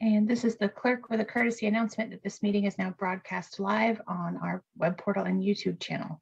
And this is the clerk with a courtesy announcement that this meeting is now broadcast live on our web portal and YouTube channel.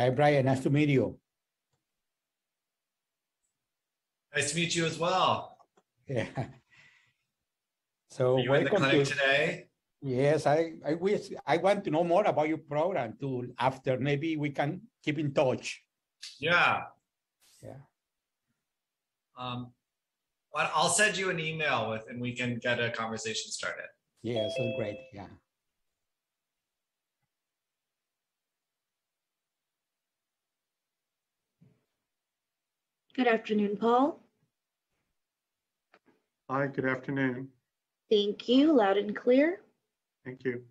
Hi, Brian. Nice to meet you. Nice to meet you as well. Yeah. So Are you in the welcome clinic to, today? yes, I, I wish, I want to know more about your program too. After, maybe we can keep in touch. Yeah. Yeah. Um, well, I'll send you an email with, and we can get a conversation started. Yeah, so great. Yeah. Good afternoon, Paul. Hi, good afternoon. Thank you. Loud and clear. Thank you.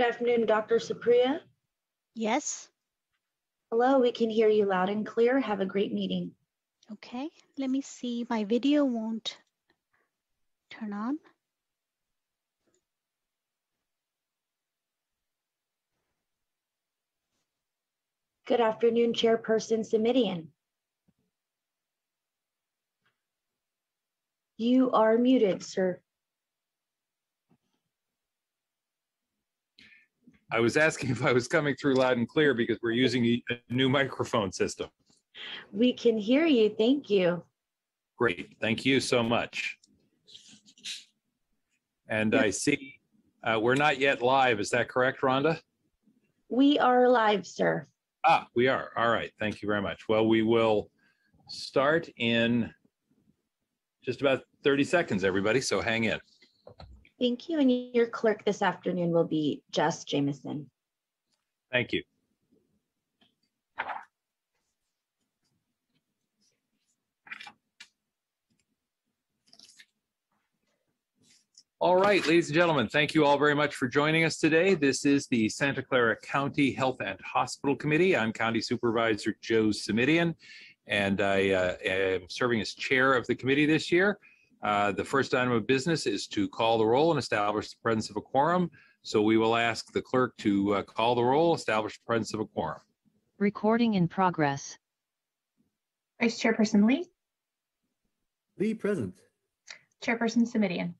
Good afternoon, Dr. Supriya. Yes, Hello, we can hear you loud and clear. Have a great meeting. okay. Let me see. My video won't turn on. Good afternoon, Chairperson Simitian. You are muted, sir. I was asking if I was coming through loud and clear because we're using a new microphone system. We can hear you. Thank you. Great, thank you so much. And I see uh, we're not yet live. Is that correct, Rhonda? We are live, sir. Ah, we are. All right, thank you very much. Well, we will start in just about 30 seconds, everybody, so hang in. Thank you. And your clerk this afternoon will be Jess Jameson. Thank you. All right, ladies and gentlemen, thank you all very much for joining us today. This is the Santa Clara County Health and Hospital Committee. I'm County Supervisor Joe Simitian, and I uh, am serving as chair of the committee this year. Uh, The first item of business is to call the roll and establish the presence of a quorum. So we will ask the clerk to uh, call the roll, establish the presence of a quorum. Recording in progress. Vice Chairperson Lee, Lee present. Chairperson Simitian.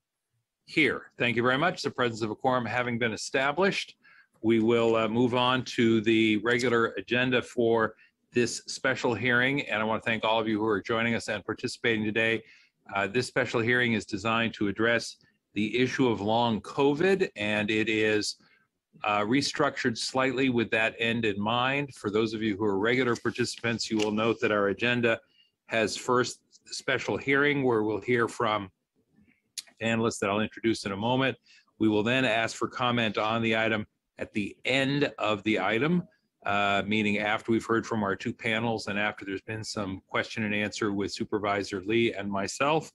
Here, thank you very much. The presence of a quorum having been established, we will uh, move on to the regular agenda for this special hearing. And I want to thank all of you who are joining us and participating today. Uh, This special hearing is designed to address the issue of long COVID, and it is uh, restructured slightly with that end in mind. For those of you who are regular participants, you will note that our agenda has first special hearing where we'll hear from panelists that I'll introduce in a moment. We will then ask for comment on the item at the end of the item, uh, meaning after we've heard from our two panels and after there's been some question and answer with Supervisor Lee and myself.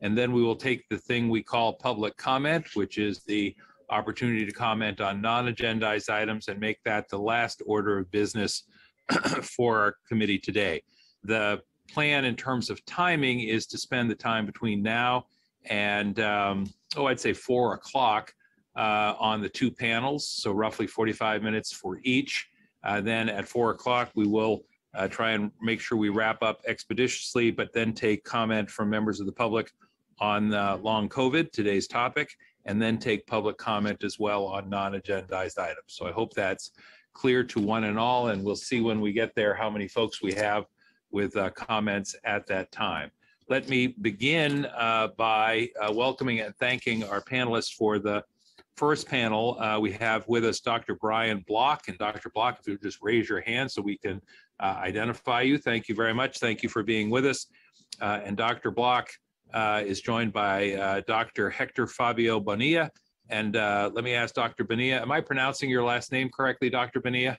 And then we will take the thing we call public comment, which is the opportunity to comment on non-agendized items and make that the last order of business for our committee today. The plan in terms of timing is to spend the time between now and, um, oh, I'd say four o'clock uh, on the two panels, so roughly 45 minutes for each. Uh, Then at four o'clock, we will uh, try and make sure we wrap up expeditiously, but then take comment from members of the public on uh, long COVID, today's topic, and then take public comment as well on non-agendized items. So I hope that's clear to one and all, and we'll see when we get there how many folks we have with uh, comments at that time. Let me begin uh, by uh, welcoming and thanking our panelists for the first panel. Uh, We have with us Dr. Brian Block, and Dr. Block, if you would just raise your hand so we can uh, identify you. Thank you very much. Thank you for being with us. Uh, And Dr. Block uh, is joined by uh, Dr. Hector Fabio Bonilla. And uh, let me ask Dr. Bonilla, am I pronouncing your last name correctly, Dr. Bonilla?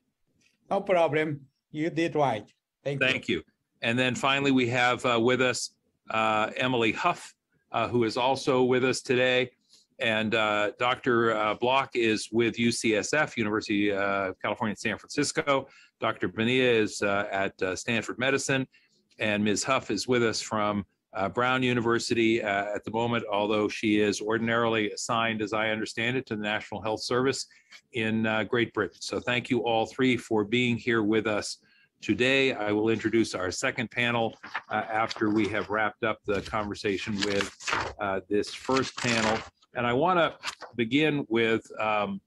No problem. You did right. Thank you. Thank you. And then finally, we have uh, with us uh, Emily Huff, uh, who is also with us today. And uh, Dr. uh, Block is with UCSF, University of California, San Francisco. Dr. Bonilla is uh, at uh, Stanford Medicine. And Ms. Huff is with us from uh, Brown University at the moment, although she is ordinarily assigned, as I understand it, to the National Health Service in Great Britain. So thank you all three for being here with us today. I will introduce our second panel uh, after we have wrapped up the conversation with uh, this first panel. And I want to begin with um,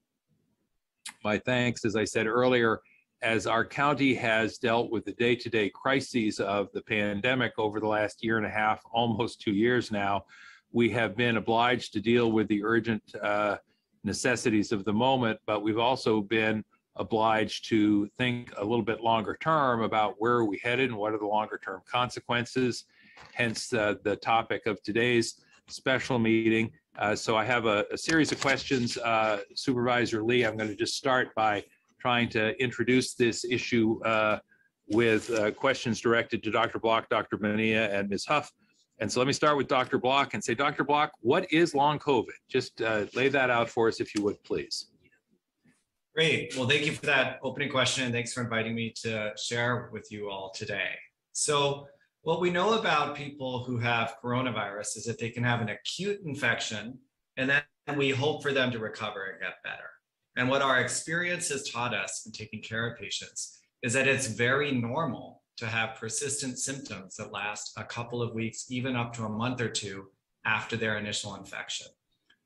my thanks, as I said earlier, as our county has dealt with the day-to-day crises of the pandemic over the last year and a half, almost two years now, we have been obliged to deal with the urgent uh, necessities of the moment, but we've also been obliged to think a little bit longer term about where are we headed and what are the longer term consequences. Hence uh, the topic of today's special meeting. Uh, so I have a, a series of questions. Uh, Supervisor Lee, I'm going to just start by trying to introduce this issue uh, with uh, questions directed to Dr. Block, Dr. Bonilla, and Ms. Huff. And so let me start with Dr. Block and say, Dr. Block, what is long COVID? Just uh, lay that out for us if you would, please. Great. Well, thank you for that opening question. and Thanks for inviting me to share with you all today. So what we know about people who have coronavirus is that they can have an acute infection and then we hope for them to recover and get better. And what our experience has taught us in taking care of patients is that it's very normal to have persistent symptoms that last a couple of weeks, even up to a month or two after their initial infection.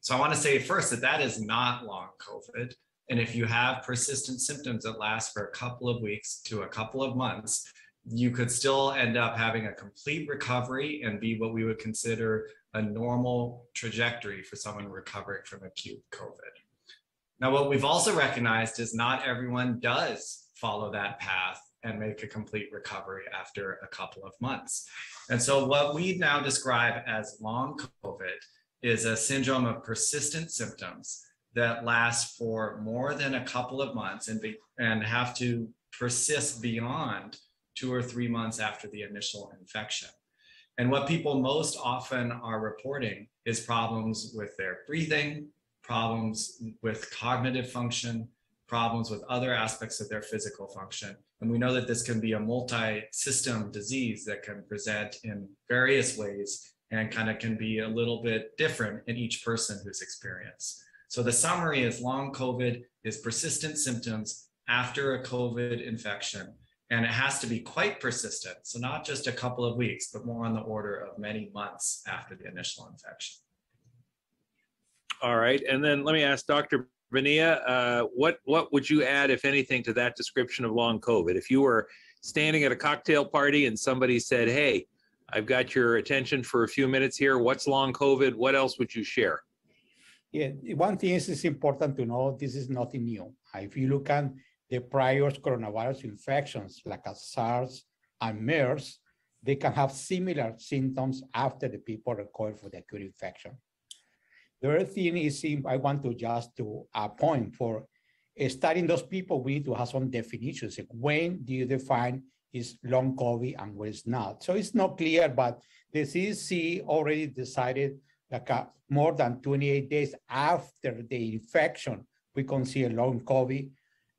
So I want to say first that that is not long COVID. And if you have persistent symptoms that last for a couple of weeks to a couple of months, you could still end up having a complete recovery and be what we would consider a normal trajectory for someone recovering from acute COVID. Now, what we've also recognized is not everyone does follow that path and make a complete recovery after a couple of months. And so, what we now describe as long COVID is a syndrome of persistent symptoms that last for more than a couple of months and, be, and have to persist beyond two or three months after the initial infection. And what people most often are reporting is problems with their breathing, problems with cognitive function, problems with other aspects of their physical function. And we know that this can be a multi-system disease that can present in various ways and kind of can be a little bit different in each person who's experienced. So the summary is long COVID is persistent symptoms after a COVID infection, and it has to be quite persistent. So not just a couple of weeks, but more on the order of many months after the initial infection. All right, and then let me ask Dr. Bonilla, uh, what, what would you add, if anything, to that description of long COVID? If you were standing at a cocktail party and somebody said, hey, I've got your attention for a few minutes here. What's long COVID? What else would you share? Yeah, one thing is, it's important to know this is nothing new. If you look at the prior coronavirus infections, like a SARS and MERS, they can have similar symptoms after the people recover from the acute infection. The other thing is, I want to just to a point for studying those people, we need to have some definitions. Like when do you define is long COVID and when it's not? So it's not clear, but the CDC already decided like uh, more than 28 days after the infection, we consider long COVID.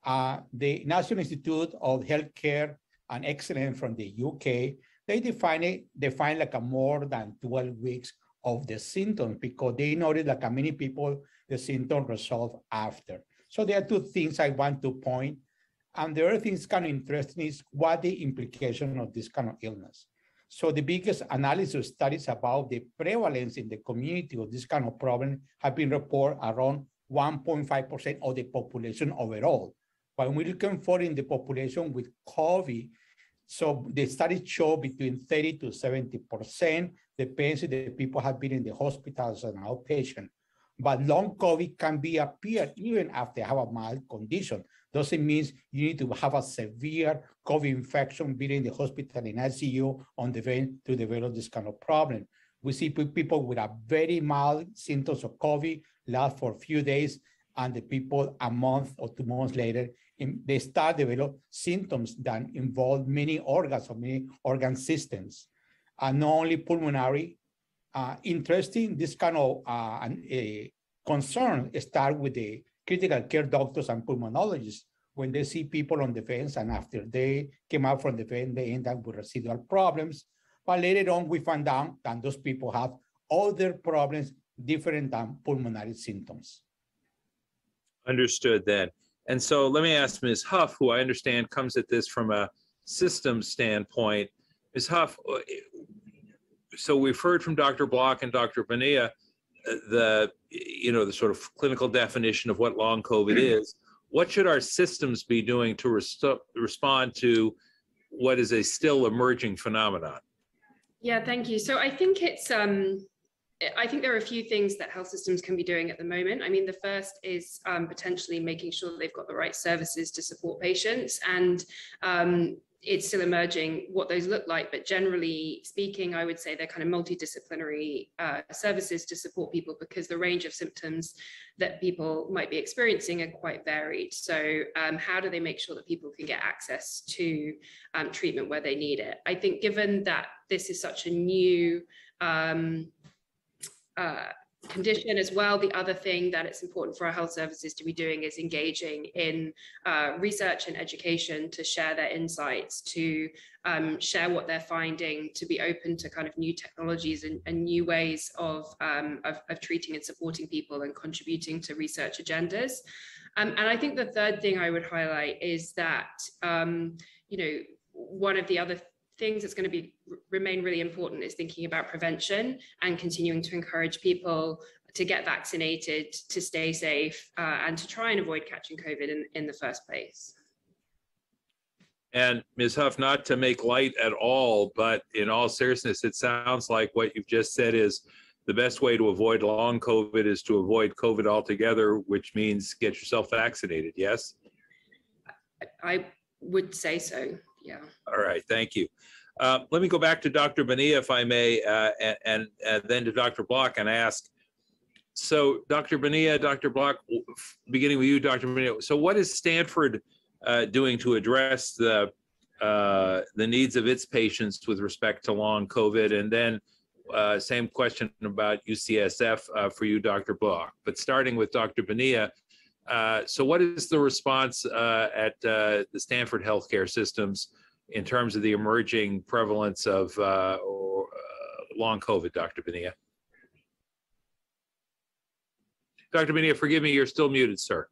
Uh, the National Institute of Healthcare and Excellence from the UK, they define it, define like a more than 12 weeks of the symptoms because they noticed like many people, the symptoms resolve after. So there are two things I want to point. And the other thing is kind of interesting is what the implication of this kind of illness. So the biggest analysis studies about the prevalence in the community of this kind of problem have been reported around 1.5% of the population overall. When we're looking for in the population with COVID, so the studies show between 30 to 70%, depends if the people have been in the hospital as an outpatient. But long COVID can be appear even after have a mild condition. Doesn't mean you need to have a severe COVID infection, being in the hospital in ICU on the vent to develop this kind of problem. We see people with a very mild symptoms of COVID last for a few days, and the people a month or two months later, in- they start develop symptoms that involve many organs or many organ systems, and not only pulmonary. Uh, interesting, this kind of uh, concern start with the critical care doctors and pulmonologists when they see people on the fence and after they came out from the fence, they end up with residual problems. But later on, we found out that those people have other problems different than pulmonary symptoms. Understood then. And so let me ask Ms. Huff, who I understand comes at this from a systems standpoint. Ms. Huff, uh, so we've heard from Dr. Block and Dr. Bonilla, uh, the, you know, the sort of clinical definition of what long COVID is. What should our systems be doing to resto- respond to what is a still emerging phenomenon? Yeah, thank you. So I think it's um I think there are a few things that health systems can be doing at the moment. I mean, the first is um, potentially making sure that they've got the right services to support patients, and um, it's still emerging what those look like. But generally speaking, I would say they're kind of multidisciplinary uh, services to support people because the range of symptoms that people might be experiencing are quite varied. So, um, how do they make sure that people can get access to um, treatment where they need it? I think, given that this is such a new um, uh, condition as well. The other thing that it's important for our health services to be doing is engaging in uh, research and education to share their insights, to um, share what they're finding, to be open to kind of new technologies and, and new ways of, um, of, of treating and supporting people and contributing to research agendas. Um, and I think the third thing I would highlight is that, um, you know, one of the other things that's going to be remain really important is thinking about prevention and continuing to encourage people to get vaccinated, to stay safe, uh, and to try and avoid catching COVID in, in the first place. And Ms. Huff, not to make light at all, but in all seriousness, it sounds like what you've just said is the best way to avoid long COVID is to avoid COVID altogether, which means get yourself vaccinated. Yes? I would say so. Yeah. All right, thank you. Uh, Let me go back to Dr. Bonilla, if I may, uh, and, and then to Dr. Block and ask. So Dr. Bonilla, Dr. Block, beginning with you, Dr. Bonilla, so what is Stanford uh, doing to address the, uh, the needs of its patients with respect to long COVID? And then uh, same question about UCSF uh, for you, Dr. Block. But starting with Dr. Bonilla, uh, so what is the response uh, at uh, the Stanford healthcare systems in terms of the emerging prevalence of uh, or, uh, long COVID, Dr. Bonilla? Dr. Bonilla, forgive me, you're still muted, sir.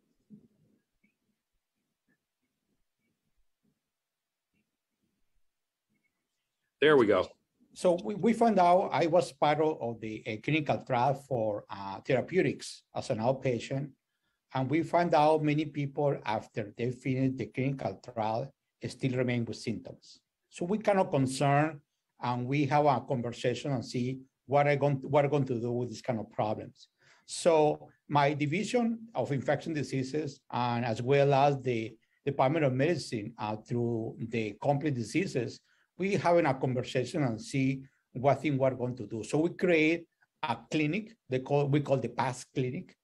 There we go. So we, we found out I was part of, the clinical trial for therapeutics as an outpatient. And we find out many people after they finish the clinical trial still remain with symptoms. So we of concern and we have a conversation and see what are going what are going to do with these kind of problems. So my division of infection diseases and as well as the Department of Medicine uh, through the complete diseases, we having a conversation and see what thing we're going to do. So we create a clinic, they call we call the PASS clinic.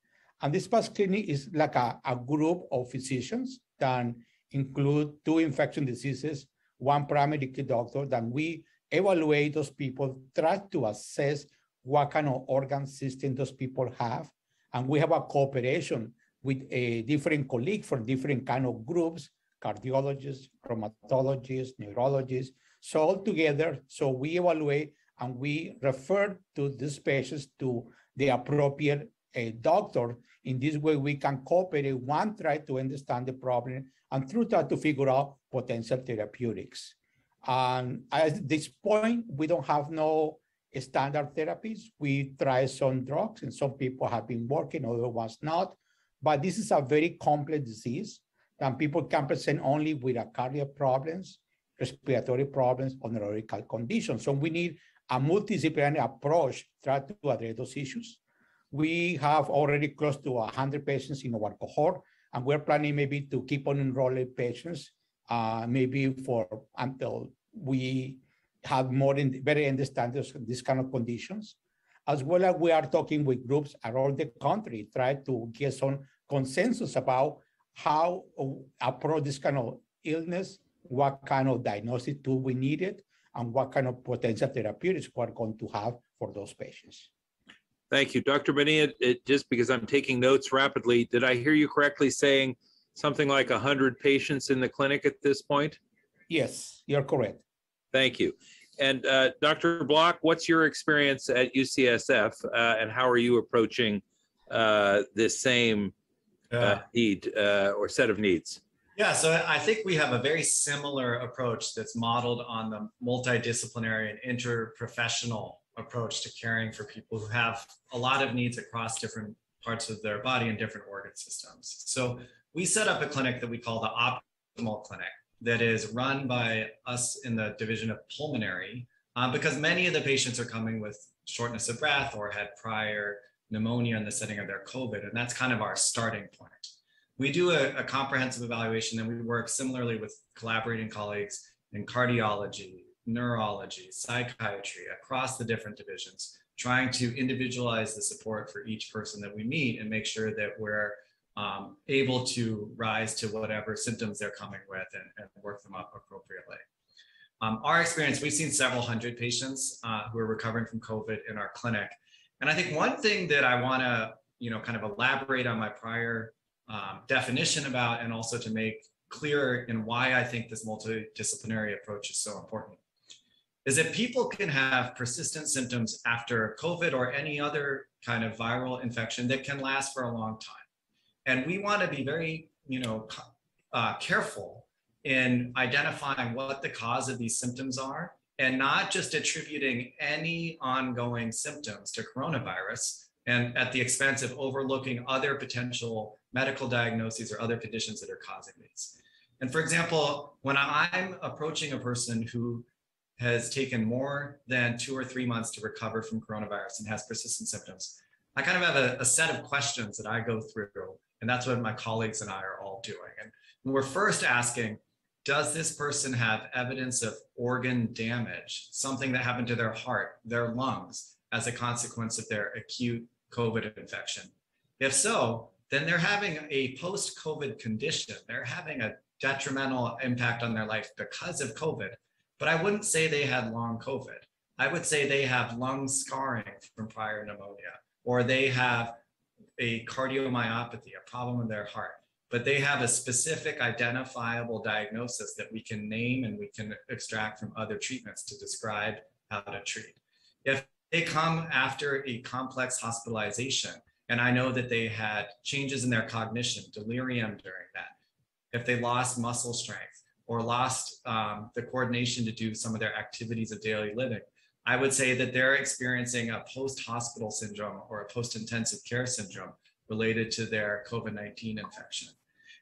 And this PASS clinic is like a, a group of physicians that include two infection diseases, one primary care doctor, that we evaluate those people, try to assess what kind of organ system those people have. And we have a cooperation with a different colleague from different kind of groups, cardiologists, rheumatologists, neurologists. So all together, so we evaluate and we refer to these patients to the appropriate uh, doctor. In this way, we can cooperate, one, try to understand the problem, and through try to figure out potential therapeutics. And at this point, we don't have no standard therapies. We try some drugs, and some people have been working, other ones not. But this is a very complex disease, and people can present only with a cardiac problems, respiratory problems, or neurological conditions. So we need a multidisciplinary approach try to address those issues. We have already close to 100 patients in our cohort, and we're planning maybe to keep on enrolling patients, uh, maybe for until we have more in, better understanding of these kind of conditions. As well as we are talking with groups around the country, try to get some consensus about how approach this kind of illness, what kind of diagnostic tool we needed, and what kind of potential therapeutics we're going to have for those patients. Thank you. Dr. Bonilla, it, just because I'm taking notes rapidly, did I hear you correctly saying something like 100 patients in the clinic at this point? Yes, you're correct. Thank you. And uh, Dr. Block, what's your experience at UCSF uh, and how are you approaching uh, this same uh, need uh, or set of needs? Yeah, so I think we have a very similar approach that's modeled on the multidisciplinary and interprofessional approach to caring for people who have a lot of needs across different parts of their body and different organ systems. So we set up a clinic that we call the Optimal Clinic that is run by us in the division of pulmonary uh, because many of the patients are coming with shortness of breath or had prior pneumonia in the setting of their COVID. And that's kind of our starting point. We do a, a comprehensive evaluation and we work similarly with collaborating colleagues in cardiology, neurology, psychiatry across the different divisions, trying to individualize the support for each person that we meet and make sure that we're um, able to rise to whatever symptoms they're coming with and, and work them up appropriately. Um, our experience, we've seen several hundred patients uh, who are recovering from COVID in our clinic. And I think one thing that I want to, you know, kind of elaborate on my prior um, definition about and also to make clear in why I think this multidisciplinary approach is so important is that people can have persistent symptoms after COVID or any other kind of viral infection that can last for a long time. And we want to be very, you know, uh, careful in identifying what the cause of these symptoms are and not just attributing any ongoing symptoms to coronavirus and at the expense of overlooking other potential medical diagnoses or other conditions that are causing these. And for example, when I'm approaching a person who has taken more than two or three months to recover from coronavirus and has persistent symptoms, I kind of have a, a set of questions that I go through. And that's what my colleagues and I are all doing. And we're first asking, does this person have evidence of organ damage, something that happened to their heart, their lungs, as a consequence of their acute COVID infection? If so, then they're having a post COVID condition. They're having a detrimental impact on their life because of COVID. But I wouldn't say they had long COVID. I would say they have lung scarring from prior pneumonia, or they have a cardiomyopathy, a problem in their heart, but they have a specific identifiable diagnosis that we can name and we can extract from other treatments to describe how to treat. If they come after a complex hospitalization, and I know that they had changes in their cognition, delirium during that, if they lost muscle strength or lost um, the coordination to do some of their activities of daily living, I would say that they're experiencing a post hospital syndrome or a post intensive care syndrome related to their COVID 19 infection.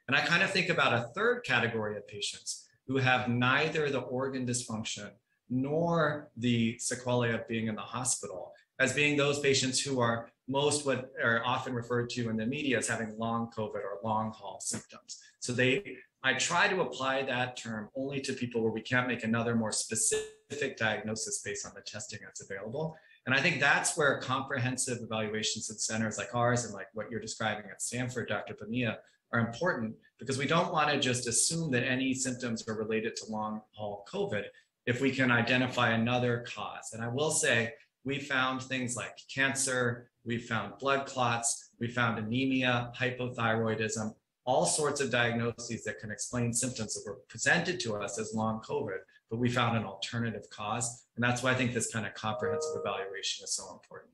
And I kind of think about a third category of patients who have neither the organ dysfunction nor the sequelae of being in the hospital as being those patients who are most what are often referred to in the media as having long COVID or long haul symptoms. So they, I try to apply that term only to people where we can't make another more specific diagnosis based on the testing that's available. And I think that's where comprehensive evaluations at centers like ours and like what you're describing at Stanford, Dr. Bonilla, are important because we don't want to just assume that any symptoms are related to long haul COVID if we can identify another cause. And I will say, we found things like cancer, we found blood clots, we found anemia, hypothyroidism, all sorts of diagnoses that can explain symptoms that were presented to us as long COVID, but we found an alternative cause. And that's why I think this kind of comprehensive evaluation is so important.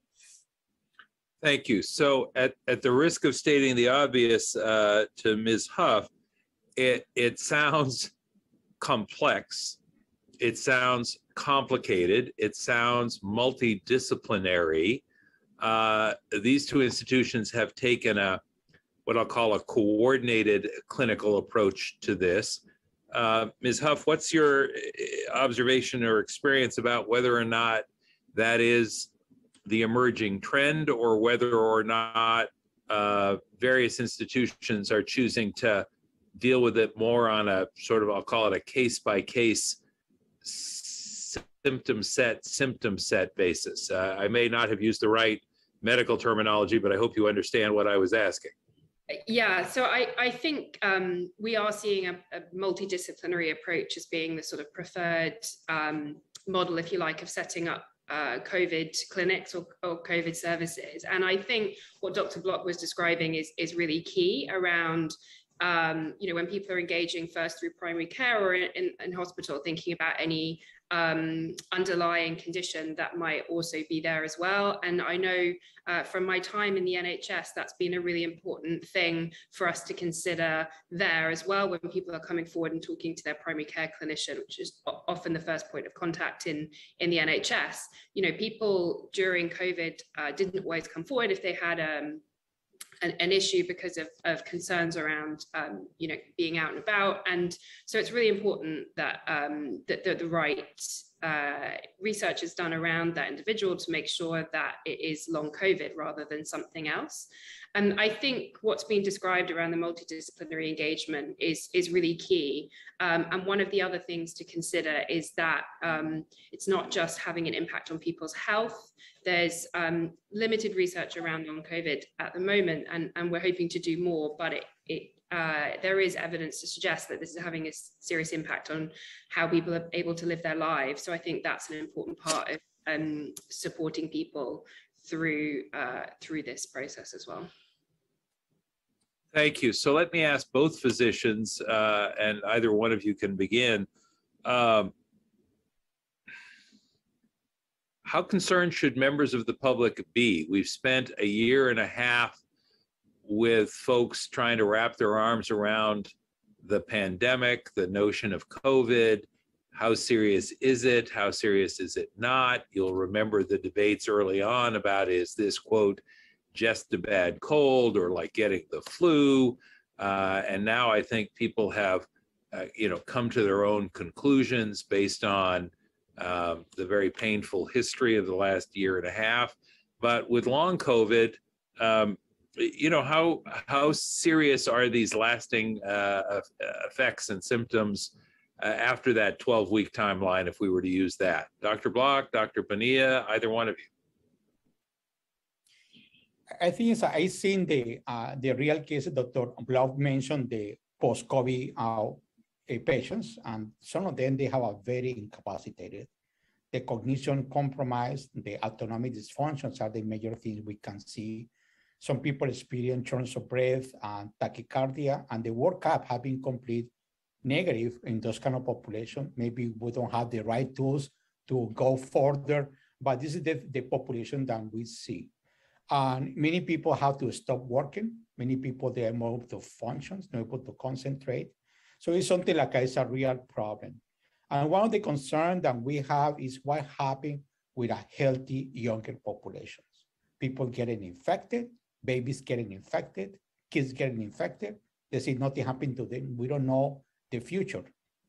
Thank you. So at, at the risk of stating the obvious uh, to Ms. Huff, it, it sounds complex. It sounds complicated. It sounds multidisciplinary. Uh, these two institutions have taken a what I'll call a coordinated clinical approach to this. Uh, Ms. Huff, what's your observation or experience about whether or not that is the emerging trend or whether or not uh, various institutions are choosing to deal with it more on a sort of, I'll call it a case by case symptom set, symptom set basis. Uh, I may not have used the right medical terminology, but I hope you understand what I was asking. Yeah, so I, I think um, we are seeing a, a, multidisciplinary approach as being the sort of preferred um, model, if you like, of setting up uh, COVID clinics or, or, COVID services. And I think what Dr. Block was describing is, is really key around um, you know, when people are engaging first through primary care or in, in, in hospital, thinking about any um, underlying condition that might also be there as well. And I know uh, from my time in the NHS, that's been a really important thing for us to consider there as well when people are coming forward and talking to their primary care clinician, which is often the first point of contact in, in the NHS. You know, people during COVID uh, didn't always come forward if they had um, an, an, issue because of, of concerns around um, you know being out and about and so it's really important that um, that the, the right uh, research is done around that individual to make sure that it is long COVID rather than something else. And I think what's been described around the multidisciplinary engagement is, is really key. Um, and one of the other things to consider is that um, it's not just having an impact on people's health. There's um, limited research around long COVID at the moment, and, and we're hoping to do more, but it, it uh, there is evidence to suggest that this is having a serious impact on how people are able to live their lives. So I think that's an important part of um, supporting people through uh, through this process as well. Thank you. So let me ask both physicians, uh, and either one of you can begin. Um, how concerned should members of the public be? We've spent a year and a half with folks trying to wrap their arms around the pandemic, the notion of COVID. How serious is it? How serious is it not? You'll remember the debates early on about is this quote just a bad cold or like getting the flu? Uh, and now I think people have, uh, you know, come to their own conclusions based on um, the very painful history of the last year and a half. But with long COVID, um, you know how how serious are these lasting uh, effects and symptoms uh, after that 12 week timeline if we were to use that dr block dr bonilla either one of you i think i seen the uh, the real case dr block mentioned the post-covid uh, patients and some of them they have a very incapacitated the cognition compromised the autonomic dysfunctions are the major things we can see some people experience shortness of breath and tachycardia, and the workup have been complete negative in those kind of population. Maybe we don't have the right tools to go further, but this is the, the population that we see. And many people have to stop working. Many people, they are more able to function, not able to concentrate. So it's something like it's a real problem. And one of the concerns that we have is what happened with a healthy younger populations. People getting infected, babies getting infected, kids getting infected. They say nothing happened to them. We don't know the future.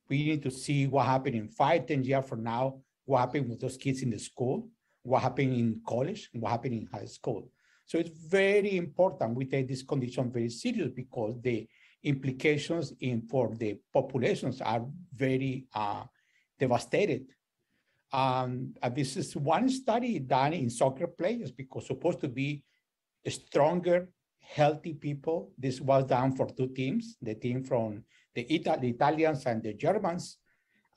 We need to see what happened in five, 10 years from now, what happened with those kids in the school, what happened in college, what happened in high school. So it's very important we take this condition very serious because the implications in for the populations are very uh, devastated. Um, and this is one study done in soccer players because supposed to be stronger, healthy people. This was done for two teams, the team from the, Ita- the Italians and the Germans.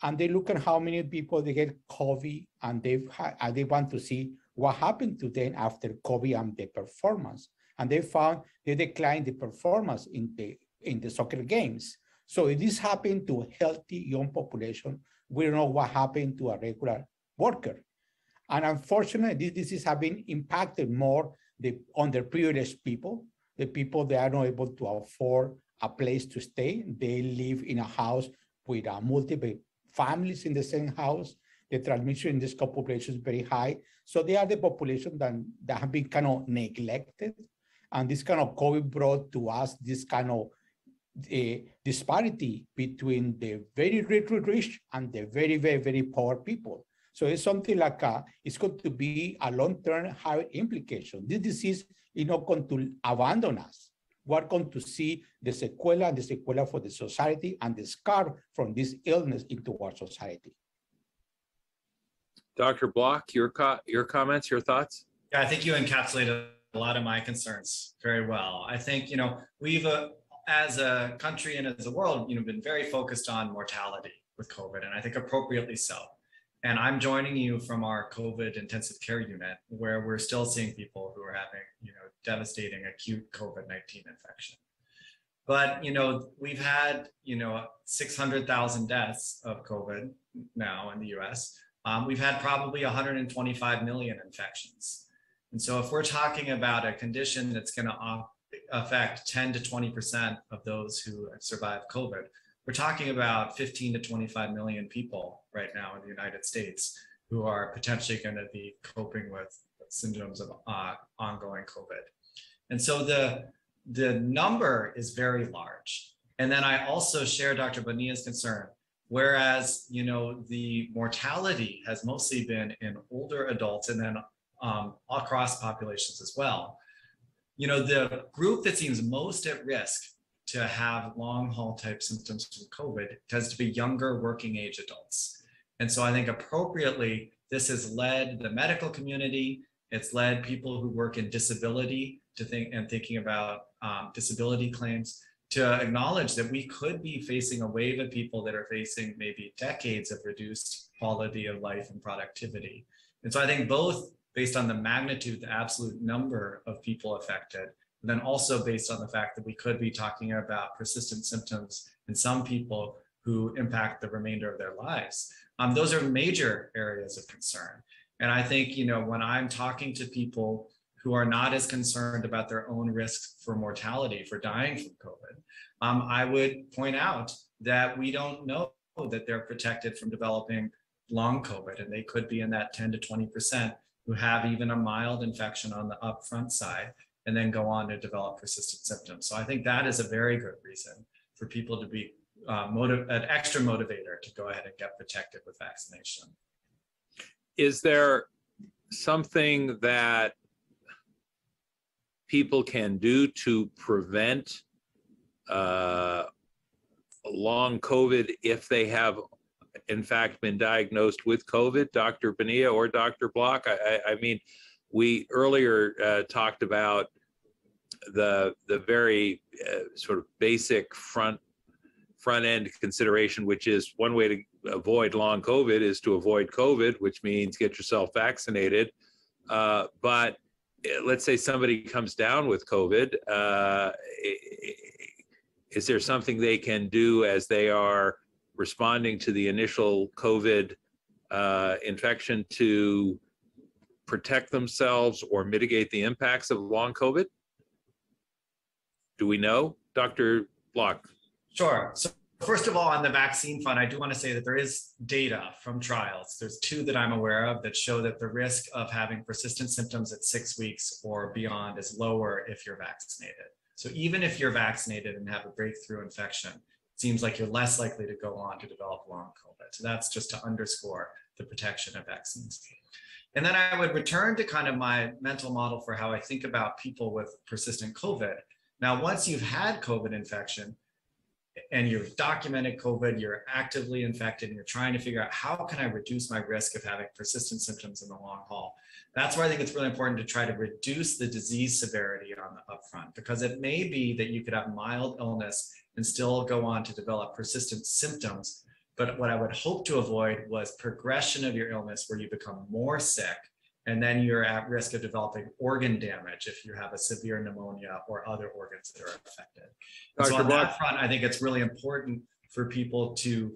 And they look at how many people they get COVID and they and they want to see what happened to them after COVID and the performance. And they found they declined the performance in the in the soccer games. So if this happened to a healthy young population, we don't know what happened to a regular worker. And unfortunately, this, this is been impacted more the underprivileged people, the people that are not able to afford a place to stay. They live in a house with uh, multiple families in the same house. The transmission in this population is very high. So they are the population that, that have been kind of neglected. And this kind of COVID brought to us this kind of a disparity between the very rich, rich and the very, very, very poor people. So it's something like a, it's going to be a long-term high implication. This disease is not going to abandon us. We're going to see the sequela and the sequela for the society and the scar from this illness into our society. Dr. Block, your co- your comments, your thoughts? Yeah, I think you encapsulated a lot of my concerns very well. I think, you know, we've, uh, as a country and as a world, you know, been very focused on mortality with COVID, and I think appropriately so. And I'm joining you from our COVID intensive care unit, where we're still seeing people who are having, you know, devastating acute COVID-19 infection. But, you know, we've had, you know, 600,000 deaths of COVID now in the US. Um, we've had probably 125 million infections. And so if we're talking about a condition that's going to affect 10 to 20% of those who have survived COVID, we're talking about 15 to 25 million people right now in the United States who are potentially going to be coping with symptoms of uh, ongoing COVID. And so the, the number is very large. And then I also share Dr. Bonilla's concern whereas you know the mortality has mostly been in older adults and then um, across populations as well you know the group that seems most at risk to have long haul type symptoms from covid tends to be younger working age adults and so i think appropriately this has led the medical community it's led people who work in disability to think and thinking about um, disability claims to acknowledge that we could be facing a wave of people that are facing maybe decades of reduced quality of life and productivity. And so I think both based on the magnitude, the absolute number of people affected, and then also based on the fact that we could be talking about persistent symptoms in some people who impact the remainder of their lives. Um, those are major areas of concern. And I think, you know, when I'm talking to people who are not as concerned about their own risks for mortality, for dying from COVID, um, I would point out that we don't know that they're protected from developing long COVID, and they could be in that 10 to 20% who have even a mild infection on the upfront side and then go on to develop persistent symptoms. So I think that is a very good reason for people to be uh, an extra motivator to go ahead and get protected with vaccination. Is there something that people can do to prevent uh, long COVID if they have in fact been diagnosed with COVID, Dr. Bonilla or Dr. Block? I, I, I mean, we earlier uh, talked about the the very uh, sort of basic front front end consideration, which is one way to avoid long COVID is to avoid COVID, which means get yourself vaccinated. Uh, but eh, let's say somebody comes down with COVID, uh, is there something they can do as they are responding to the initial COVID uh, infection to protect themselves or mitigate the impacts of long COVID? Do we know, Dr. Block? Sure. So First of all, on the vaccine front, I do want to say that there is data from trials. There's two that I'm aware of that show that the risk of having persistent symptoms at six weeks or beyond is lower if you're vaccinated. So even if you're vaccinated and have a breakthrough infection, seems like you're less likely to go on to develop long COVID. So that's just to underscore the protection of vaccines. And then I would return to kind of my mental model for how I think about people with persistent COVID. Now, once you've had COVID infection, and you've documented COVID, you're actively infected, and you're trying to figure out how can I reduce my risk of having persistent symptoms in the long haul. That's why I think it's really important to try to reduce the disease severity on the upfront, because it may be that you could have mild illness and still go on to develop persistent symptoms. But what I would hope to avoid was progression of your illness where you become more sick and then you're at risk of developing organ damage if you have a severe pneumonia or other organs that are affected. So on that front, I think it's really important for people to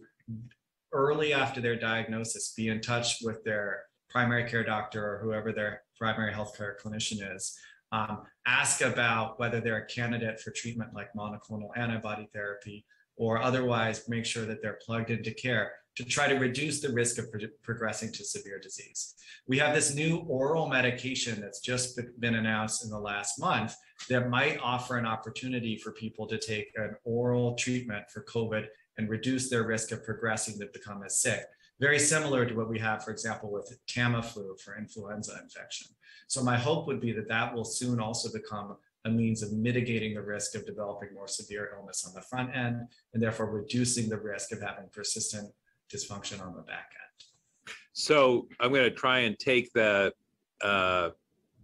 early after their diagnosis, be in touch with their primary care doctor or whoever their primary healthcare clinician is. Um, ask about whether they're a candidate for treatment like monoclonal antibody therapy, or otherwise make sure that they're plugged into care to try to reduce the risk of pro- progressing to severe disease. We have this new oral medication that's just been announced in the last month that might offer an opportunity for people to take an oral treatment for COVID and reduce their risk of progressing to become as sick. Very similar to what we have, for example, with Tamiflu for influenza infection. So my hope would be that that will soon also become a means of mitigating the risk of developing more severe illness on the front end and therefore reducing the risk of having persistent dysfunction on the back end. So I'm going to try and take the uh,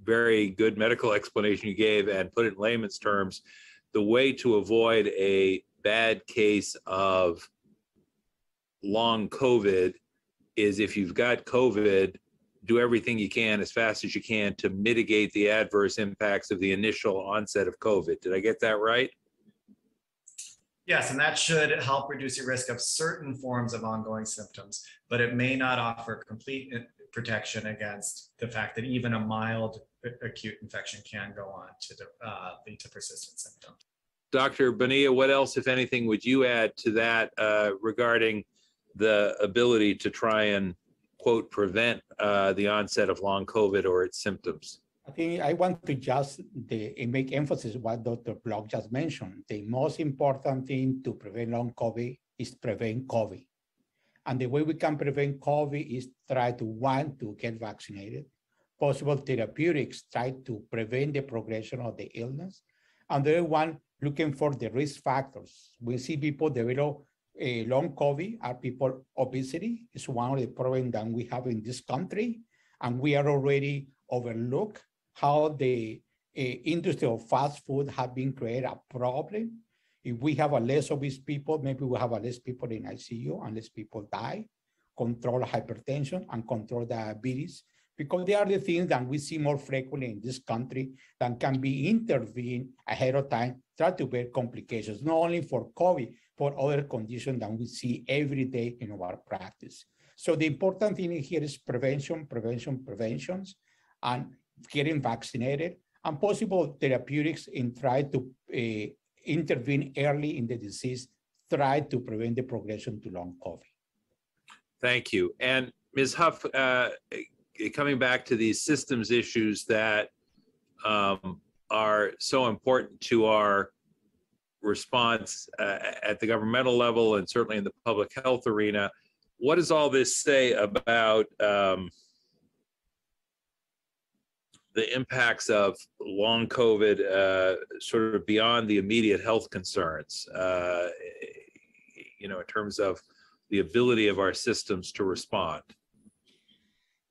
very good medical explanation you gave and put it in layman's terms. The way to avoid a bad case of long COVID is if you've got COVID, do everything you can as fast as you can to mitigate the adverse impacts of the initial onset of COVID. Did I get that right? Yes, and that should help reduce your risk of certain forms of ongoing symptoms, but it may not offer complete protection against the fact that even a mild acute infection can go on to uh, lead to persistent symptoms. Dr. Bonilla, what else, if anything, would you add to that uh, regarding the ability to try and quote, prevent uh, the onset of long COVID or its symptoms? I think I want to just the, eh, make emphasis what Dr. Block just mentioned. The most important thing to prevent long COVID is prevent COVID. And the way we can prevent COVID is try to one, to get vaccinated, possible therapeutics, try to prevent the progression of the illness. And the other one, looking for the risk factors. We see people develop a long COVID are people obesity is one of the problems that we have in this country. And we are already overlooked how the uh, industry of fast food have been created a problem. If we have a less obese people, maybe we have a less people in ICU and less people die, control hypertension and control diabetes, because they are the things that we see more frequently in this country that can be intervened ahead of time, try to prevent complications, not only for COVID, for other conditions that we see every day in our practice. So the important thing here is prevention, prevention, preventions, and getting vaccinated, and possible therapeutics in try to uh, intervene early in the disease, try to prevent the progression to long COVID. Thank you. And Ms. Huff, uh, coming back to these systems issues that um, are so important to our response uh, at the governmental level and certainly in the public health arena. What does all this say about um, the impacts of long COVID, uh, sort of beyond the immediate health concerns, uh, you know, in terms of the ability of our systems to respond?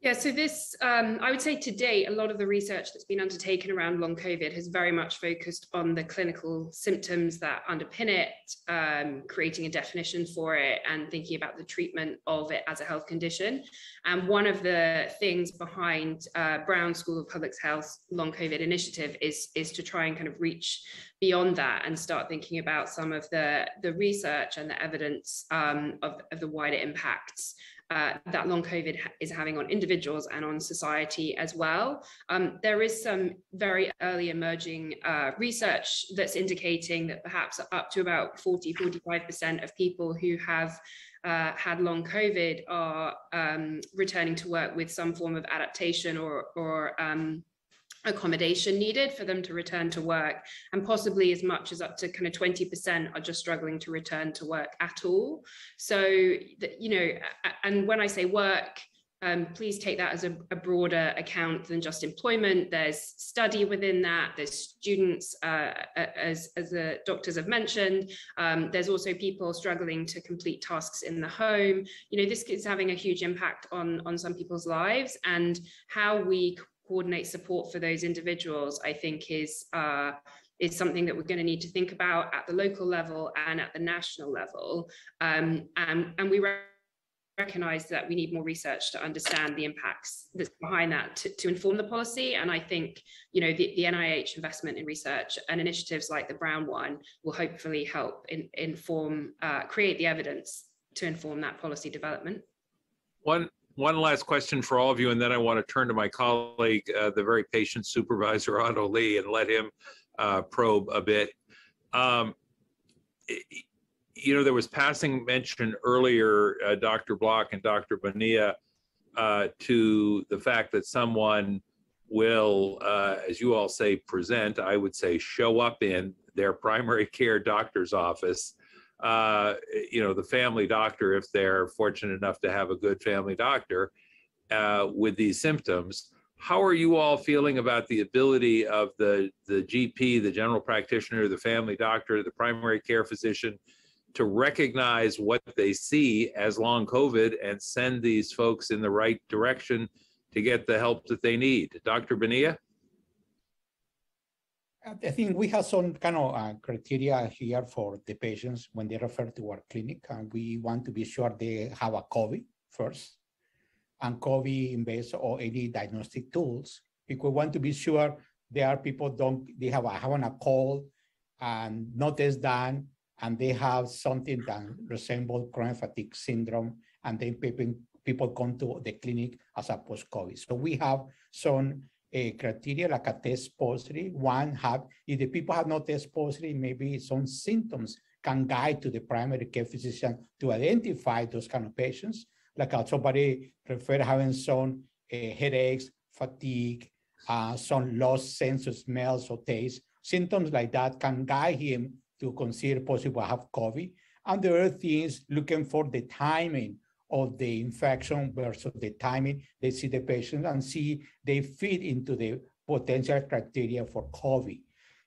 Yeah, so this, um, I would say to date, a lot of the research that's been undertaken around long COVID has very much focused on the clinical symptoms that underpin it, um, creating a definition for it, and thinking about the treatment of it as a health condition. And one of the things behind uh, Brown School of Public Health long COVID initiative is, is to try and kind of reach beyond that and start thinking about some of the, the research and the evidence um, of, of the wider impacts uh, that long COVID ha- is having on individuals and on society as well. Um, there is some very early emerging uh, research that's indicating that perhaps up to about 40, 45% of people who have uh, had long COVID are um, returning to work with some form of adaptation or, or um, accommodation needed for them to return to work and possibly as much as up to kind of 20% are just struggling to return to work at all. So you know and when i say work um, please take that as a, a broader account than just employment. There's study within that. There's students uh, as as the doctors have mentioned. Um, there's also people struggling to complete tasks in the home. You know this is having a huge impact on on some people's lives and how we coordinate support for those individuals, I think is uh, is something that we're going to need to think about at the local level and at the national level. Um, and, and we recognize that we need more research to understand the impacts that's behind that to, to inform the policy. And I think, you know, the, the NIH investment in research and initiatives like the Brown one will hopefully help in, inform, uh, create the evidence to inform that policy development. One, one last question for all of you, and then I want to turn to my colleague, uh, the very patient supervisor, Otto Lee, and let him uh, probe a bit. Um, You know, there was passing mention earlier, uh, Dr. Block and Dr. Bonilla, uh, to the fact that someone will, uh, as you all say, present, I would say, show up in their primary care doctor's office uh, you know, the family doctor, if they're fortunate enough to have a good family doctor uh, with these symptoms. How are you all feeling about the ability of the, the GP, the general practitioner, the family doctor, the primary care physician to recognize what they see as long COVID and send these folks in the right direction to get the help that they need? Dr. Bonilla? I think we have some kind of uh, criteria here for the patients when they refer to our clinic, and we want to be sure they have a COVID first, and COVID based or any diagnostic tools, because we want to be sure there are people don't they have a, having a cold and no test done, and they have something that resembles chronic fatigue syndrome, and then people people come to the clinic as a post-COVID. So we have some a criteria like a test. One have, if the people have not test positive, maybe some symptoms can guide to the primary care physician to identify those kind of patients. Like uh, somebody refer having some uh, headaches, fatigue, uh, some lost sense of smells or taste. Symptoms like that can guide him to consider possible have COVID. And the other thing is looking for the timing of the infection versus the timing they see the patient and see they fit into the potential criteria for COVID.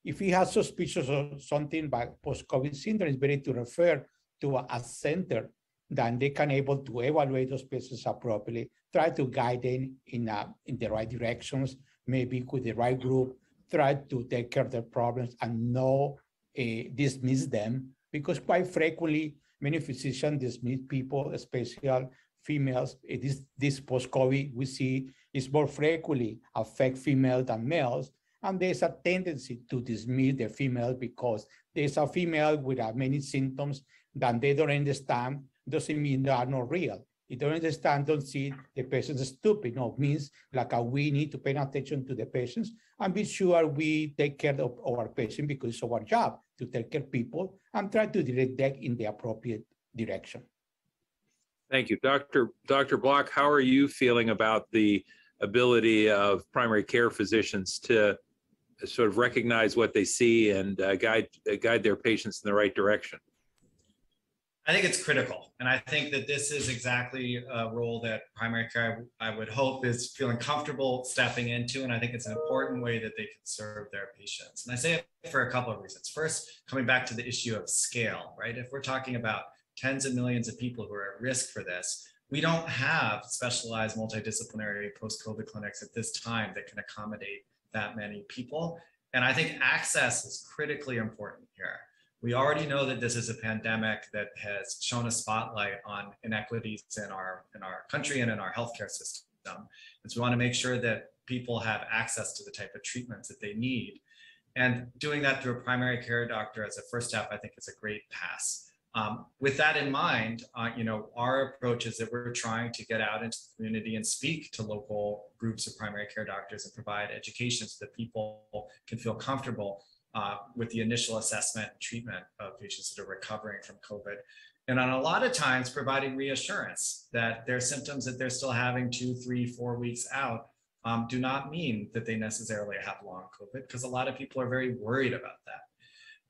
If he has suspicious of something by post-COVID syndrome, it's better to refer to a, a center then they can able to evaluate those patients appropriately, try to guide them in, a, in the right directions, maybe with the right group, try to take care of their problems and not uh, dismiss them because quite frequently many physicians dismiss people, especially females. It is this post-COVID we see is more frequently affect females than males. And there's a tendency to dismiss the female because there's a female with many symptoms that they don't understand, doesn't mean they are not real. If they don't understand, don't see the patient is stupid. No, it means like uh, we need to pay attention to the patients and be sure we take care of our patient because it's our job to take care of people and try to direct them in the appropriate direction. Thank you. Dr. Dr. Block, how are you feeling about the ability of primary care physicians to sort of recognize what they see and uh, guide uh, guide their patients in the right direction? I think it's critical. And I think that this is exactly a role that primary care, I would hope, is feeling comfortable stepping into. And I think it's an important way that they can serve their patients. And I say it for a couple of reasons. First, coming back to the issue of scale, right? If we're talking about tens of millions of people who are at risk for this, we don't have specialized multidisciplinary post-COVID clinics at this time that can accommodate that many people. And I think access is critically important here. We already know that this is a pandemic that has shown a spotlight on inequities in our in our country and in our healthcare system. And so we want to make sure that people have access to the type of treatments that they need. And doing that through a primary care doctor as a first step, I think is a great pass. Um, with that in mind, uh, you know, our approach is that we're trying to get out into the community and speak to local groups of primary care doctors and provide education so that people can feel comfortable uh, with the initial assessment and treatment of patients that are recovering from COVID. And on a lot of times, providing reassurance that their symptoms that they're still having two, three, four weeks out um, do not mean that they necessarily have long COVID, because a lot of people are very worried about that.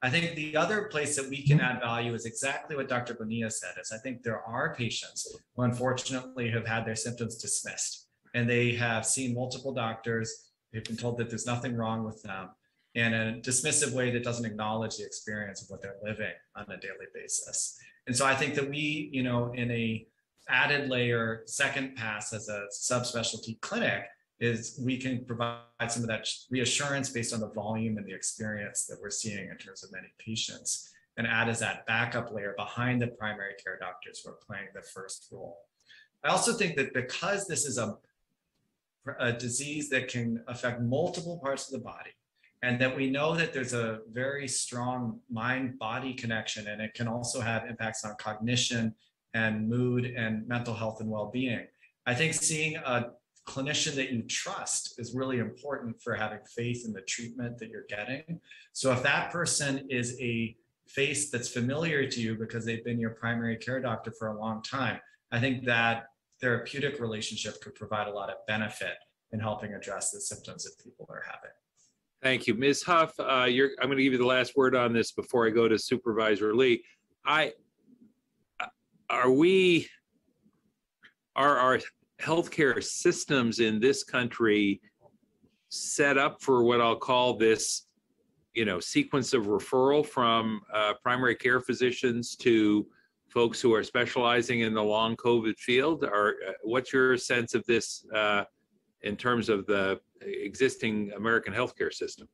I think the other place that we can add value is exactly what Dr. Bonilla said, is I think there are patients who unfortunately have had their symptoms dismissed and they have seen multiple doctors. They've been told that there's nothing wrong with them in a dismissive way that doesn't acknowledge the experience of what they're living on a daily basis. And so I think that we, you know, in a added layer, second pass as a subspecialty clinic, is we can provide some of that reassurance based on the volume and the experience that we're seeing in terms of many patients and add as that backup layer behind the primary care doctors who are playing the first role. I also think that because this is a, a disease that can affect multiple parts of the body, and that we know that there's a very strong mind body connection, and it can also have impacts on cognition and mood and mental health and well being. I think seeing a clinician that you trust is really important for having faith in the treatment that you're getting. So if that person is a face that's familiar to you because they've been your primary care doctor for a long time, I think that therapeutic relationship could provide a lot of benefit in helping address the symptoms that people are having. Thank you. Ms. Huff, uh, you're, I'm going to give you the last word on this before I go to Supervisor Lee. I, are we, are our healthcare systems in this country set up for what I'll call this, you know, sequence of referral from uh, primary care physicians to folks who are specializing in the long COVID field? Or uh, what's your sense of this uh, in terms of the existing American healthcare system?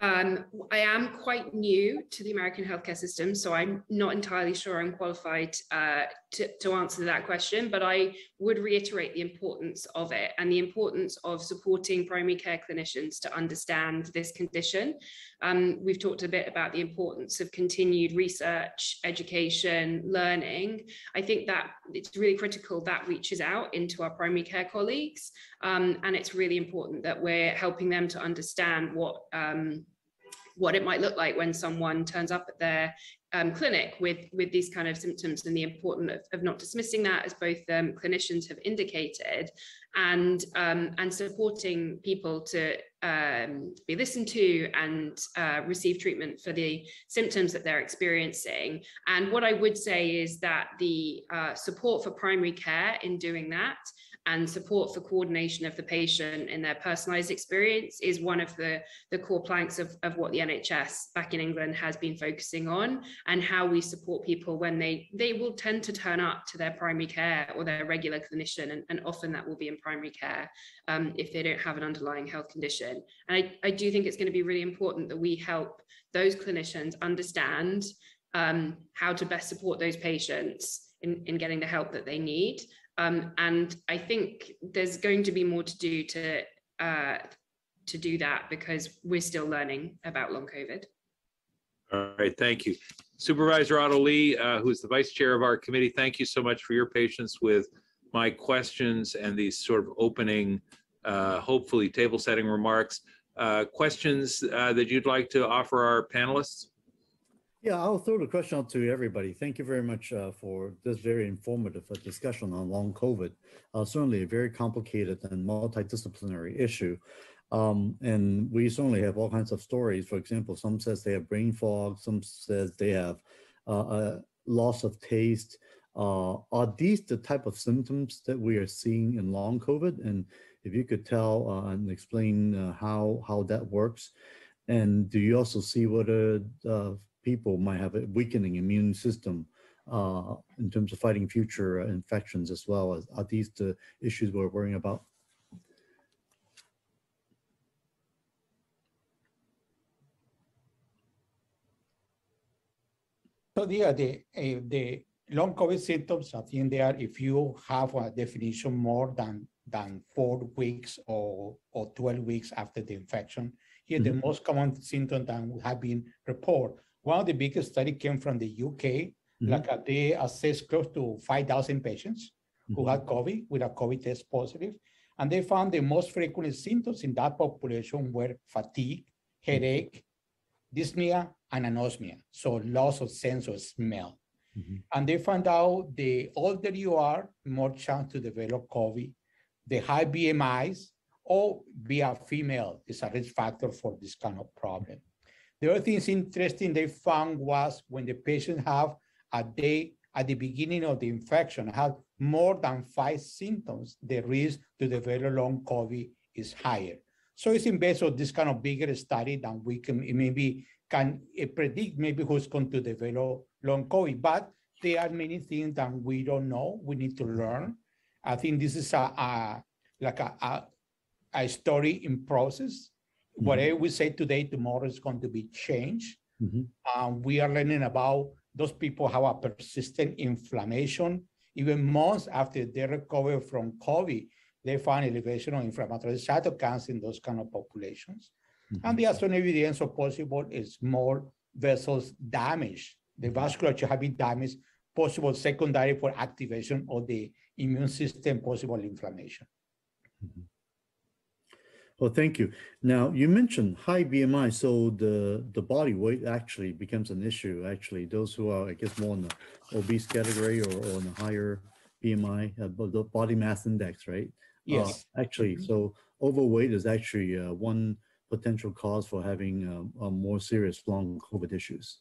Um, I am quite new to the American healthcare system, so I'm not entirely sure I'm qualified uh, to, to answer that question, but I would reiterate the importance of it and the importance of supporting primary care clinicians to understand this condition. Um, we've talked a bit about the importance of continued research, education, learning. I think that it's really critical that reaches out into our primary care colleagues. Um, and it's really important that we're helping them to understand what um, what it might look like when someone turns up at their um, clinic with with these kind of symptoms and the importance of, of not dismissing that as both um, clinicians have indicated and um, and supporting people to um, be listened to and uh, receive treatment for the symptoms that they're experiencing. And what I would say is that the uh, support for primary care in doing that and support for coordination of the patient in their personalized experience is one of the, the core planks of, of what the NHS back in England has been focusing on and how we support people when they, they will tend to turn up to their primary care or their regular clinician and, and often that will be in primary care um, if they don't have an underlying health condition. And I, I do think it's going to be really important that we help those clinicians understand um, how to best support those patients in, in getting the help that they need um, and I think there's going to be more to do to uh, to do that because we're still learning about long COVID. All right, thank you. Supervisor Otto Lee, uh, who's the vice chair of our committee, thank you so much for your patience with my questions and these sort of opening, uh, hopefully table setting remarks. Uh, questions uh, that you'd like to offer our panelists? Yeah, I'll throw the question out to everybody. Thank you very much uh, for this very informative uh, discussion on long COVID. Uh, certainly a very complicated and multidisciplinary issue. Um, and we certainly have all kinds of stories. For example, some says they have brain fog, some says they have uh, a loss of taste. Uh, are these the type of symptoms that we are seeing in long COVID? And if you could tell uh, and explain how, how that works. And do you also see what whether people might have a weakening immune system uh, in terms of fighting future infections as well. As, are these the issues we're worrying about? So yeah, the, uh, the long COVID symptoms, I think they are, if you have a definition more than, than four weeks or, or 12 weeks after the infection, here mm -hmm. the most common symptom that have been reported one of the biggest study came from the UK Mhm. Like uh, they assessed close to 5,000 patients who Mhm. had COVID with a COVID test positive. And they found the most frequent symptoms in that population were fatigue, headache, dyspnea, and anosmia. So loss of sense of smell. Mhm. And they found out the older you are, more chance to develop COVID. The high BMIs or be a female is a risk factor for this kind of problem. The other thing is interesting they found was when the patient have a day at the beginning of the infection have more than five symptoms, the risk to develop long COVID is higher. So it's in base of this kind of bigger study that we can maybe can eh, predict maybe who's going to develop long COVID. But there are many things that we don't know. We need to learn. I think this is a, a like a, a, a story in process. Whatever we say today, tomorrow is going to be changed. Mhm. Um, we are learning about those people have a persistent inflammation. Even months after they recover from COVID, they find elevation of inflammatory cytokines in those kind of populations. And there's some evidence of possible small vessels damage. The vasculature have been damaged, possible secondary for activation of the immune system, possible inflammation. Well, thank you. Now, you mentioned high BMI, so the, the body weight actually becomes an issue, actually. Those who are, I guess, more in the obese category or, or in a higher BMI, uh, the body mass index, right? Uh, Yes. Actually, Mhm. so overweight is actually uh, one potential cause for having uh, more serious long COVID issues.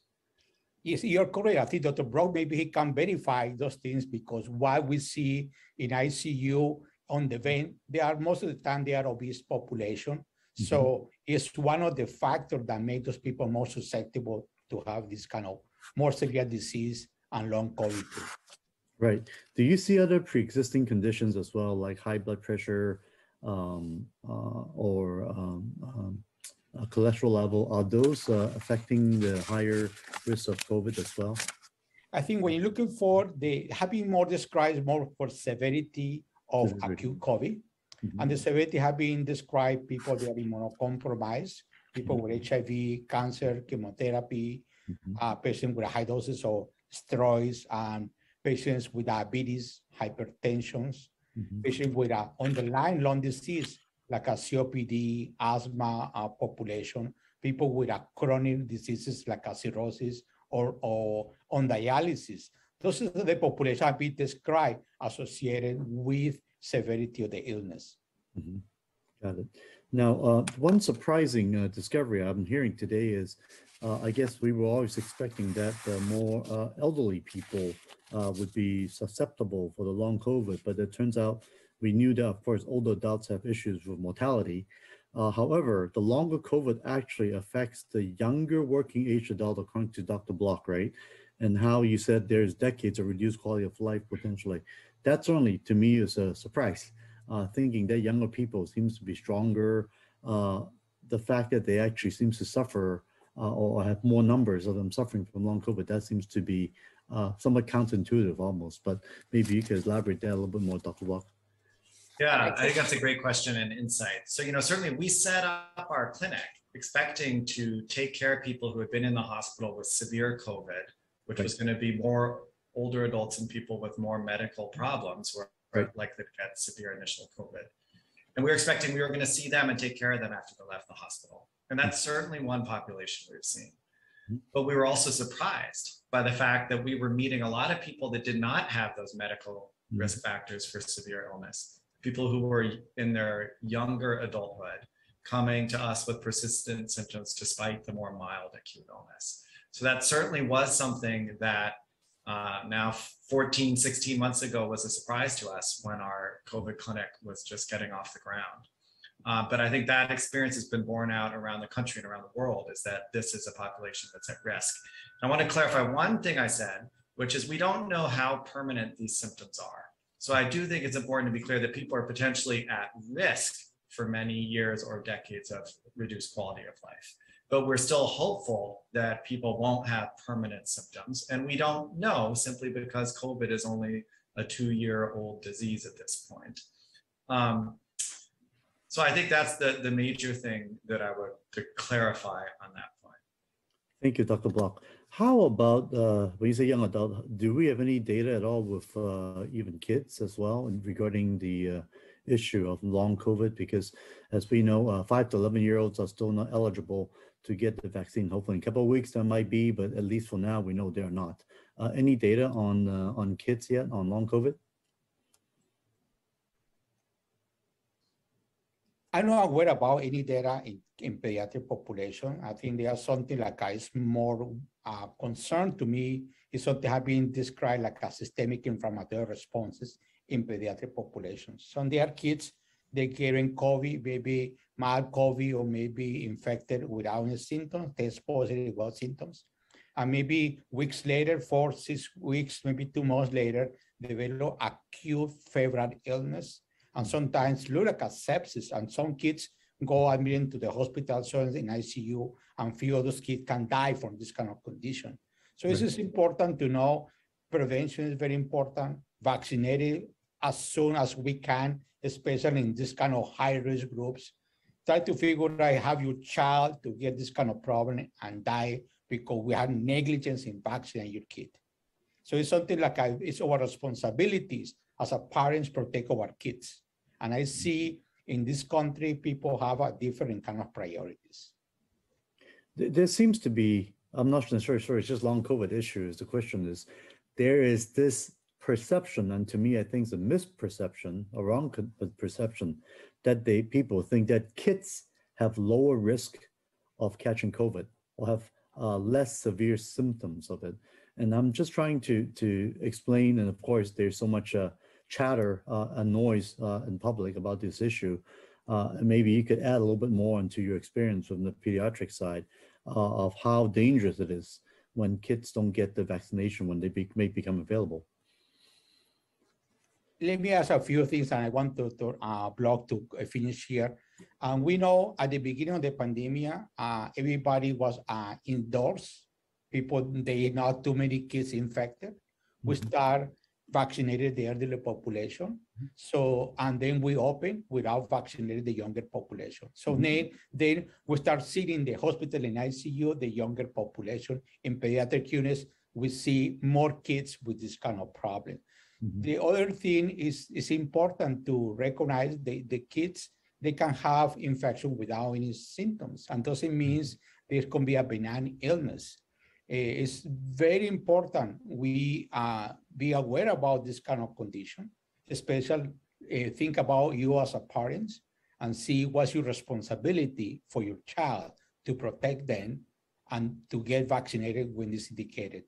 Yes, you're correct. I think Dr. Block, maybe he can verify those things because what we see in ICU on the vein, they are most of the time they are obese population. So it's one of the factors that make those people more susceptible to have this kind of more severe disease and long COVID. Right. Do you see other pre-existing conditions as well, like high blood pressure um, uh, or um, um, cholesterol level? Are those uh, affecting the higher risk of COVID as well? I think when you're looking for the having more described more for severity of Severity. acute COVID, Mhm. and the severity have been described people that are immunocompromised, people with HIV, cancer, chemotherapy, Mhm. uh, patients with a high doses of steroids, and patients with diabetes, hypertension, Mhm. patients with a underlying lung disease like a COPD, asthma uh, population, people with a chronic diseases like a cirrhosis or, or on dialysis. Those are the population have been described associated with severity of the illness. Mhm. Got it. Now, uh, one surprising uh, discovery I'm hearing today is, uh, I guess we were always expecting that uh, more uh, elderly people uh, would be susceptible for the long COVID, but it turns out we knew that, of course, older adults have issues with mortality. Uh, however, the longer COVID actually affects the younger working age adult, according to Dr. Block, right? And how you said there's decades of reduced quality of life potentially. That certainly, to me, is a surprise uh, thinking that younger people seems to be stronger. Uh, the fact that they actually seems to suffer uh, or have more numbers of them suffering from long COVID, that seems to be uh, somewhat counterintuitive almost. But maybe you could elaborate that a little bit more, Dr. Block. Yeah, I think that's a great question and insight. So, you know, certainly we set up our clinic expecting to take care of people who had been in the hospital with severe COVID, which was going to be more older adults and people with more medical problems were Right. likely to get severe initial COVID. And we were expecting we were going to see them and take care of them after they left the hospital. And that's certainly one population we've seen. Mhm. But we were also surprised by the fact that we were meeting a lot of people that did not have those medical Mhm. risk factors for severe illness. People who were in their younger adulthood coming to us with persistent symptoms despite the more mild acute illness. So that certainly was something that uh, now 14, 16 months ago was a surprise to us when our COVID clinic was just getting off the ground. Uh, but I think that experience has been borne out around the country and around the world is that this is a population that's at risk. I want to clarify one thing I said, which is we don't know how permanent these symptoms are. So I do think it's important to be clear that people are potentially at risk for many years or decades of reduced quality of life. But we're still hopeful that people won't have permanent symptoms. And we don't know simply because COVID is only a two year old disease at this point. Um, so I think that's the, the major thing that I would to clarify on that point. Thank you, Dr. Block. How about, uh, when you say young adult, do we have any data at all with uh, even kids as well in regarding the uh, issue of long COVID? Because as we know, uh, five to 11 year olds are still not eligible to get the vaccine. Hopefully in a couple of weeks that might be, but at least for now, we know they're not. Uh, Any data on, uh, on kids yet on long COVID? I'm not aware about any data in, in pediatric population. I think there's something like a, is more uh, concern to me is something have been described like a systemic inflammatory responses in pediatric populations. Some there are kids they getting COVID, maybe mild COVID or maybe infected without any symptoms, test positive without symptoms. And maybe weeks later, four, six weeks, maybe two months later, develop acute febrile illness and sometimes look like a sepsis. And some kids go admitted to the hospital, so in ICU, and few of those kids can die from this kind of condition. So this is important to know. Prevention is very important. Vaccinated as soon as we can, especially in this kind of high risk groups. Try to figure out have your child to get this kind of problem and die because we have negligence in vaccinating your kid. So it's something like I, it's our responsibilities as a parents protect our kids. And I see in this country, people have a different kind of priorities. There, seems to be, I'm not necessarily sure, it's just long COVID issues. The question is, there is this perception, and to me, I think it's a misperception, a wrong perception, that they people think that kids have lower risk of catching COVID or have uh, less severe symptoms of it. And I'm just trying to to explain, and of course, there's so much uh, chatter uh, and noise uh, in public about this issue. Uh, maybe you could add a little bit more into your experience from the pediatric side uh, of how dangerous it is when kids don't get the vaccination when they be, may become available. Let me ask a few things, and I want to, to uh, block to uh, finish here. Um, we know at the beginning of the pandemic, uh, everybody was uh, indoors. People, they not too many kids infected. We Mhm. start vaccinated the elderly population. So, and then we open without vaccinating the younger population. So Mhm. then, then we start seeing the hospital in ICU, the younger population. In pediatric units, we see more kids with this kind of problem. Mhm. The other thing is, is important to recognize the, the kids, they can have infection without any symptoms. And doesn't means there can be a benign illness. Eh, It's very important we uh, be aware about this kind of condition, especially uh, think about you as a parent and see what's your responsibility for your child to protect them and to get vaccinated when it's indicated.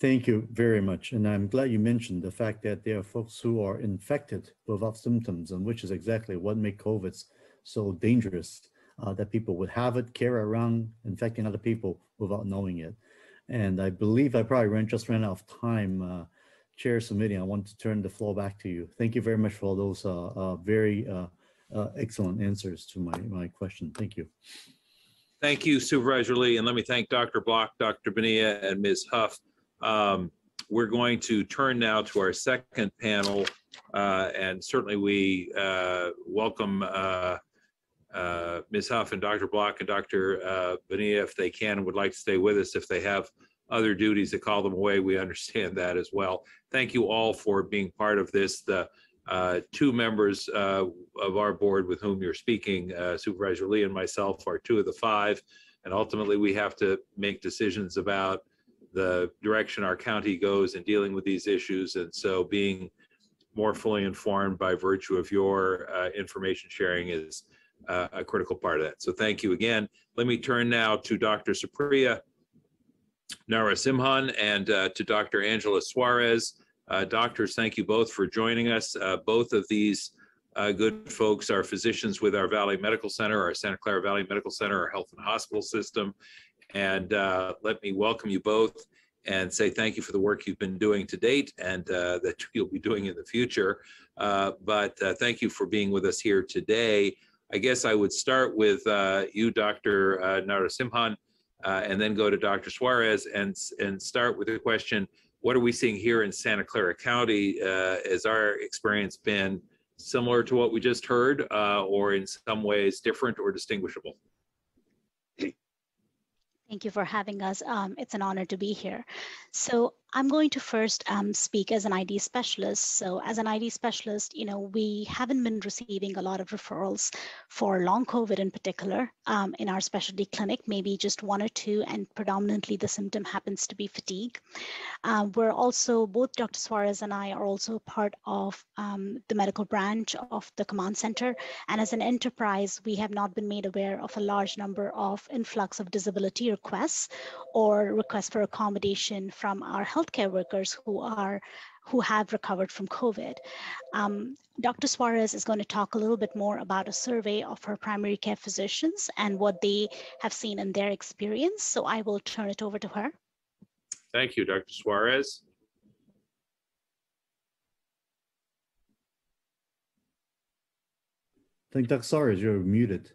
Thank you very much. And I'm glad you mentioned the fact that there are folks who are infected without symptoms, and which is exactly what makes COVID so dangerous, uh, that people would have it, carry around, infecting other people without knowing it. And I believe I probably ran, just ran out of time. Uh, Chair Simitian, I want to turn the floor back to you. Thank you very much for those uh, uh, very uh, uh, excellent answers to my, my question. Thank you. Thank you Supervisor Lee, and let me thank Dr. Block, Dr. Bonilla, and Ms. Huff. Um, We're going to turn now to our second panel, uh, and certainly we uh, welcome uh, uh, Ms. Huff and Dr. Block and Dr. uh, if they can and would like to stay with us. If they have other duties that call them away, we understand that as well. Thank you all for being part of this. The uh, two members uh, of our board with whom you're speaking, Supervisor Lee and myself, are two of the five. And ultimately, we have to make decisions about the direction our county goes in dealing with these issues. And so being more fully informed by virtue of your uh, information sharing is uh, a critical part of that. So thank you again. Let me turn now to Dr. Supriya Narasimhan and uh, to Dr. Angela Suarez. Uh, Doctors, thank you both for joining us. Uh, Both of these uh, good folks are physicians with our Valley Medical Center, our Santa Clara Valley Medical Center, our health and hospital system. And uh, let me welcome you both and say thank you for the work you've been doing to date and uh, that you'll be doing in the future. Uh, But uh, thank you for being with us here today. I guess I would start with uh, you, Dr. uh, Narasimhan, uh, and then go to Dr. Suarez and, and start with the question, what are we seeing here in Santa Clara County? Has our experience been similar to what we just heard or in some ways different or distinguishable? Thank you for having us. Um, it's an honor to be here. So I'm going to first um, speak as an ID specialist. So as an ID specialist, you know, we haven't been receiving a lot of referrals for long COVID in particular um, in our specialty clinic, maybe just one or two, and predominantly the symptom happens to be fatigue. Um, we're also, both Dr. Suarez and I are also part of um, the medical branch of the command center. And as an enterprise, we have not been made aware of a large number of influx of disability requests or requests for accommodation from our healthcare workers who are who have recovered from COVID. Um, Dr. Suarez is going to talk a little bit more about a survey of her primary care physicians and what they have seen in their experience. So I will turn it over to her. Thank you, Dr. Suarez. I think Dr. Suarez, you're muted.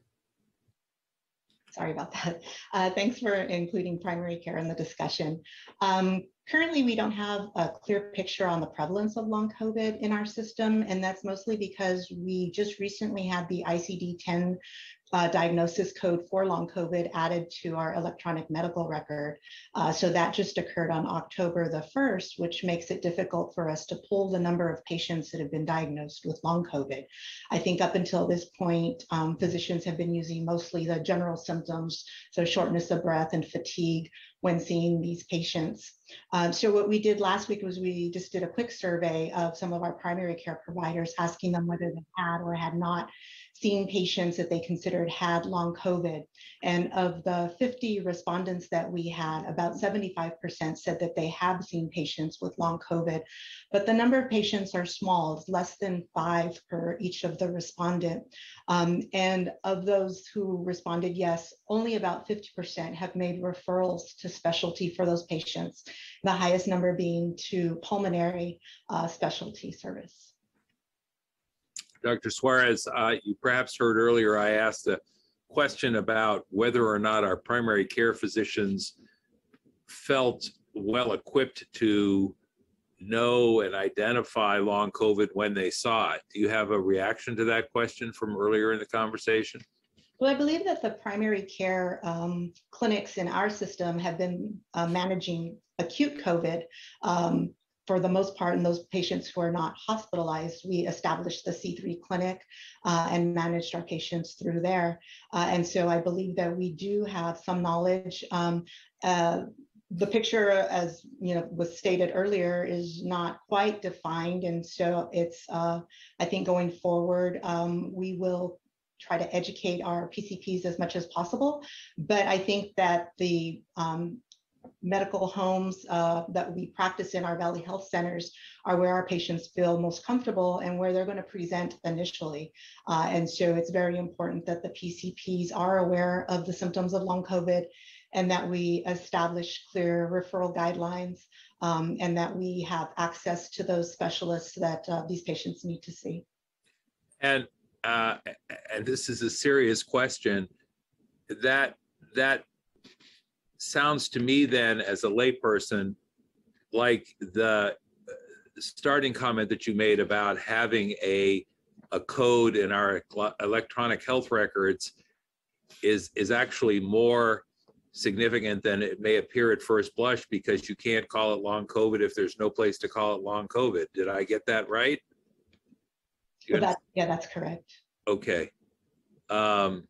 Sorry about that. Uh, thanks for including primary care in the discussion. Um, currently, we don't have a clear picture on the prevalence of long COVID in our system, and that's mostly because we just recently had the ICD-10 uh, diagnosis code for long COVID added to our electronic medical record. Uh, so that just occurred on October the 1st, which makes it difficult for us to pull the number of patients that have been diagnosed with long COVID. I think up until this point, um, physicians have been using mostly the general symptoms, so shortness of breath and fatigue when seeing these patients. Um, so what we did last week was we just did a quick survey of some of our primary care providers, asking them whether they had or had not seen patients that they considered had long COVID. And of the 50 respondents that we had, about 75% said that they have seen patients with long COVID, but the number of patients are small, it's less than five per each of the respondent. Um, and of those who responded yes, only about 50% have made referrals to specialty for those patients, the highest number being to pulmonary uh, specialty service. Dr. Suarez, uh, you perhaps heard earlier I asked a question about whether or not our primary care physicians felt well equipped to know and identify long COVID when they saw it. Do you have a reaction to that question from earlier in the conversation? Well, I believe that the primary care um, clinics in our system have been uh, managing acute COVID um, for the most part, in those patients who are not hospitalized, we established the C3 clinic uh, and managed our patients through there. Uh, and so I believe that we do have some knowledge. Um, uh, the picture, as you know, was stated earlier, is not quite defined, and so it's. Uh, I think going forward, um, we will try to educate our PCPs as much as possible. But I think that the um, medical homes uh, that we practice in our Valley Health Centers are where our patients feel most comfortable and where they're going to present initially. Uh, and so it's very important that the PCPs are aware of the symptoms of long COVID and that we establish clear referral guidelines um, and that we have access to those specialists that uh, these patients need to see. And uh, and this is a serious question. That that sounds to me then as a layperson like the uh, starting comment that you made about having a a code in our electronic health records is is actually more significant than it may appear at first blush because you can't call it long covid if there's no place to call it long covid. Did i get that right? Well, that, yeah that's correct. Okay. Um,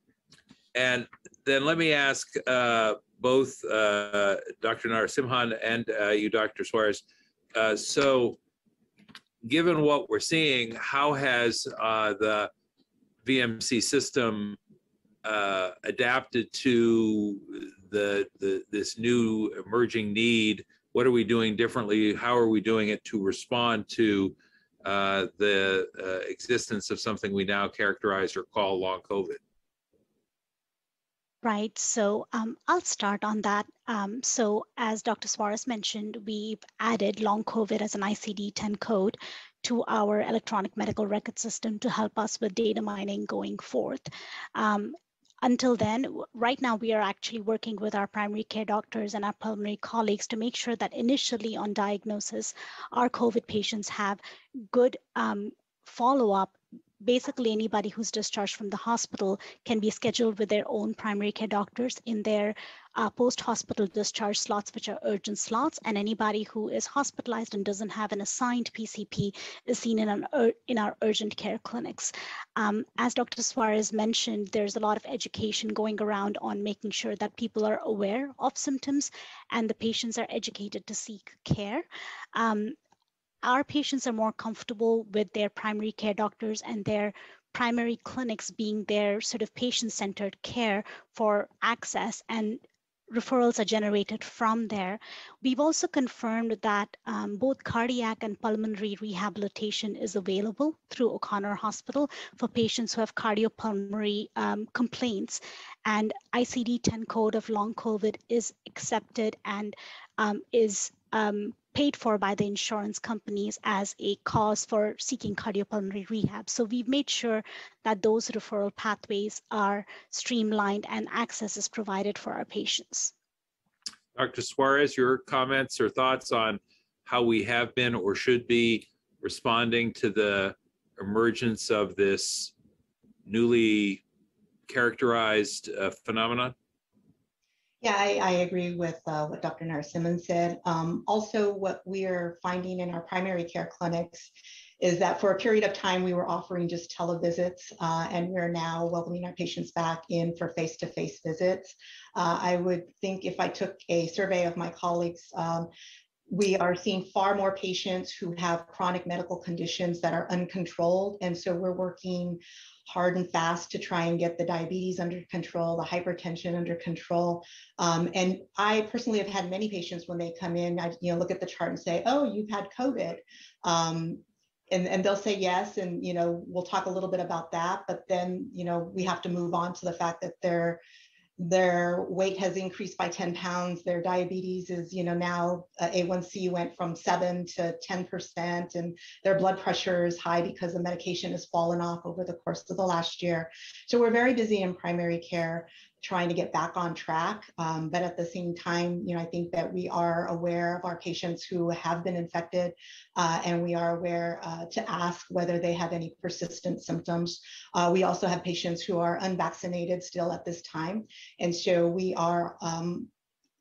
and then let me ask uh, both uh, Dr. Narasimhan and uh, you, Dr. Suarez. Uh, so, given what we're seeing, how has uh, the VMC system uh, adapted to the, the this new emerging need? What are we doing differently? How are we doing it to respond to uh, the existence of something we now characterize or call long COVID? Right, so um, I'll start on that. Um, so as Dr. Suarez mentioned, we've added long COVID as an ICD-10 code to our electronic medical record system to help us with data mining going forth. Um, until then, right now we are actually working with our primary care doctors and our pulmonary colleagues to make sure that initially on diagnosis, our COVID patients have good um, follow-up, basically anybody who's discharged from the hospital can be scheduled with their own primary care doctors in their uh, post-hospital discharge slots, which are urgent slots, and anybody who is hospitalized and doesn't have an assigned PCP is seen in, an, in our urgent care clinics. Um, as Dr. Suarez mentioned, there's a lot of education going around on making sure that people are aware of symptoms and the patients are educated to seek care. Um, our patients are more comfortable with their primary care doctors and their primary clinics being their sort of patient-centered care for access and referrals are generated from there. We've also confirmed that um, both cardiac and pulmonary rehabilitation is available through O'Connor Hospital for patients who have cardiopulmonary um, complaints. And ICD-10 code of long COVID is accepted and um, is um, paid for by the insurance companies as a cause for seeking cardiopulmonary rehab. So we've made sure that those referral pathways are streamlined and access is provided for our patients. Dr. Suarez, your comments or thoughts on how we have been or should be responding to the emergence of this newly characterized uh, phenomenon? Yeah, I, I agree with uh, what Dr. Narasimhan said. Um, also, what we're finding in our primary care clinics is that for a period of time, we were offering just televisits, uh, and we're now welcoming our patients back in for face-to-face visits. Uh, I would think if I took a survey of my colleagues, um, we are seeing far more patients who have chronic medical conditions that are uncontrolled. And so we're working hard and fast to try and get the diabetes under control, the hypertension under control. Um, and I personally have had many patients when they come in, I you know look at the chart and say, "Oh, you've had COVID," um, and and they'll say yes, and you know we'll talk a little bit about that. But then you know we have to move on to the fact that they're their weight has increased by 10 pounds. Their diabetes is you know now uh, a1c went from 7 to 10% and their blood pressure is high because the medication has fallen off over the course of the last year. So we're very busy in primary care trying to get back on track. Um, but at the same time, you know, I think that we are aware of our patients who have been infected, uh, and we are aware uh, to ask whether they have any persistent symptoms. Uh, we also have patients who are unvaccinated still at this time, and so we are um,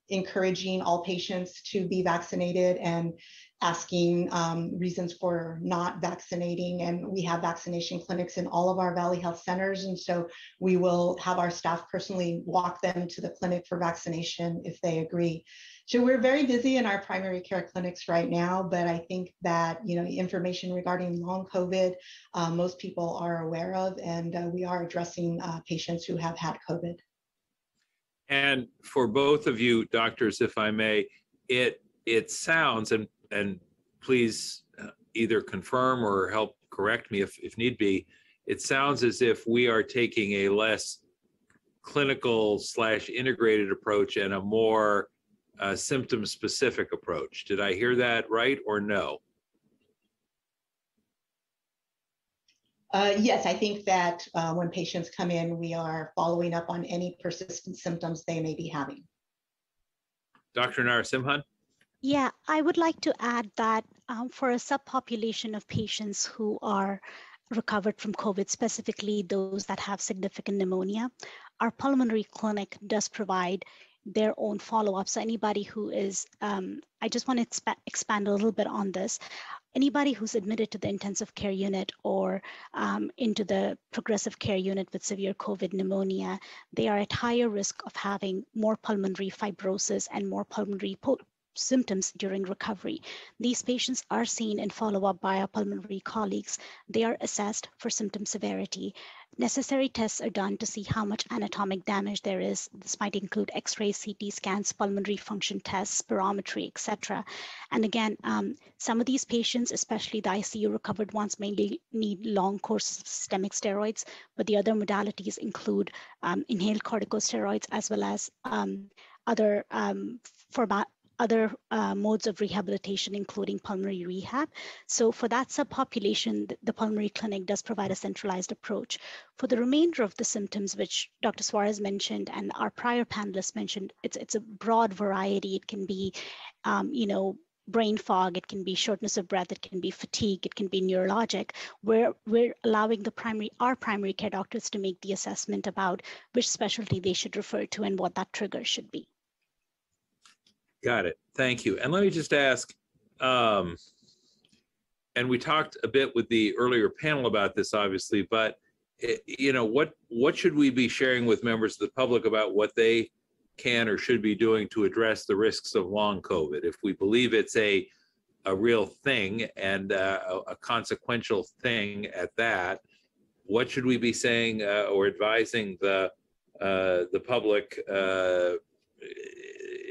encouraging all patients to be vaccinated and asking um, reasons for not vaccinating. And we have vaccination clinics in all of our Valley Health centers. And so we will have our staff personally walk them to the clinic for vaccination if they agree. So we're very busy in our primary care clinics right now, but I think that, you know, information regarding long COVID, uh, most people are aware of, and uh, we are addressing uh, patients who have had COVID. And for both of you, doctors, if I may, it it sounds and and please uh, either confirm or help correct me if, if need be. It sounds as if we are taking a less clinical slash integrated approach and a more uh, symptom specific approach. Did I hear that right or no? Uh, yes, I think that uh, when patients come in, we are following up on any persistent symptoms they may be having. Dr. Narasimhan? Yeah, I would like to add that um, for a subpopulation of patients who are recovered from COVID, specifically those that have significant pneumonia, our pulmonary clinic does provide their own follow-up. So anybody who is, um, I just want to exp expand a little bit on this. Anybody who's admitted to the intensive care unit or um, into the progressive care unit with severe COVID pneumonia, they are at higher risk of having more pulmonary fibrosis and more pulmonary symptoms during recovery. These patients are seen and follow up by our pulmonary colleagues. They are assessed for symptom severity. Necessary tests are done to see how much anatomic damage there is. This might include X-rays, CT scans, pulmonary function tests, spirometry, etc. And again, um, some of these patients, especially the ICU recovered ones, mainly need long course of systemic steroids, but the other modalities include um, inhaled corticosteroids as well as um, other um, format other uh, modes of rehabilitation, including pulmonary rehab. So for that subpopulation, the, pulmonary clinic does provide a centralized approach. For the remainder of the symptoms, which Dr. Suarez mentioned and our prior panelists mentioned, it's, it's a broad variety. It can be, um, you know, brain fog, it can be shortness of breath, it can be fatigue, it can be neurologic, where we're allowing the primary, our primary care doctors to make the assessment about which specialty they should refer to and what that trigger should be. Got it. Thank you. And let me just ask, um, and we talked a bit with the earlier panel about this, obviously, but eh, you know, what what should we be sharing with members of the public about what they can or should be doing to address the risks of long COVID? If we believe it's a a real thing and uh, a, a consequential thing at that, what should we be saying uh, or advising the uh, the public?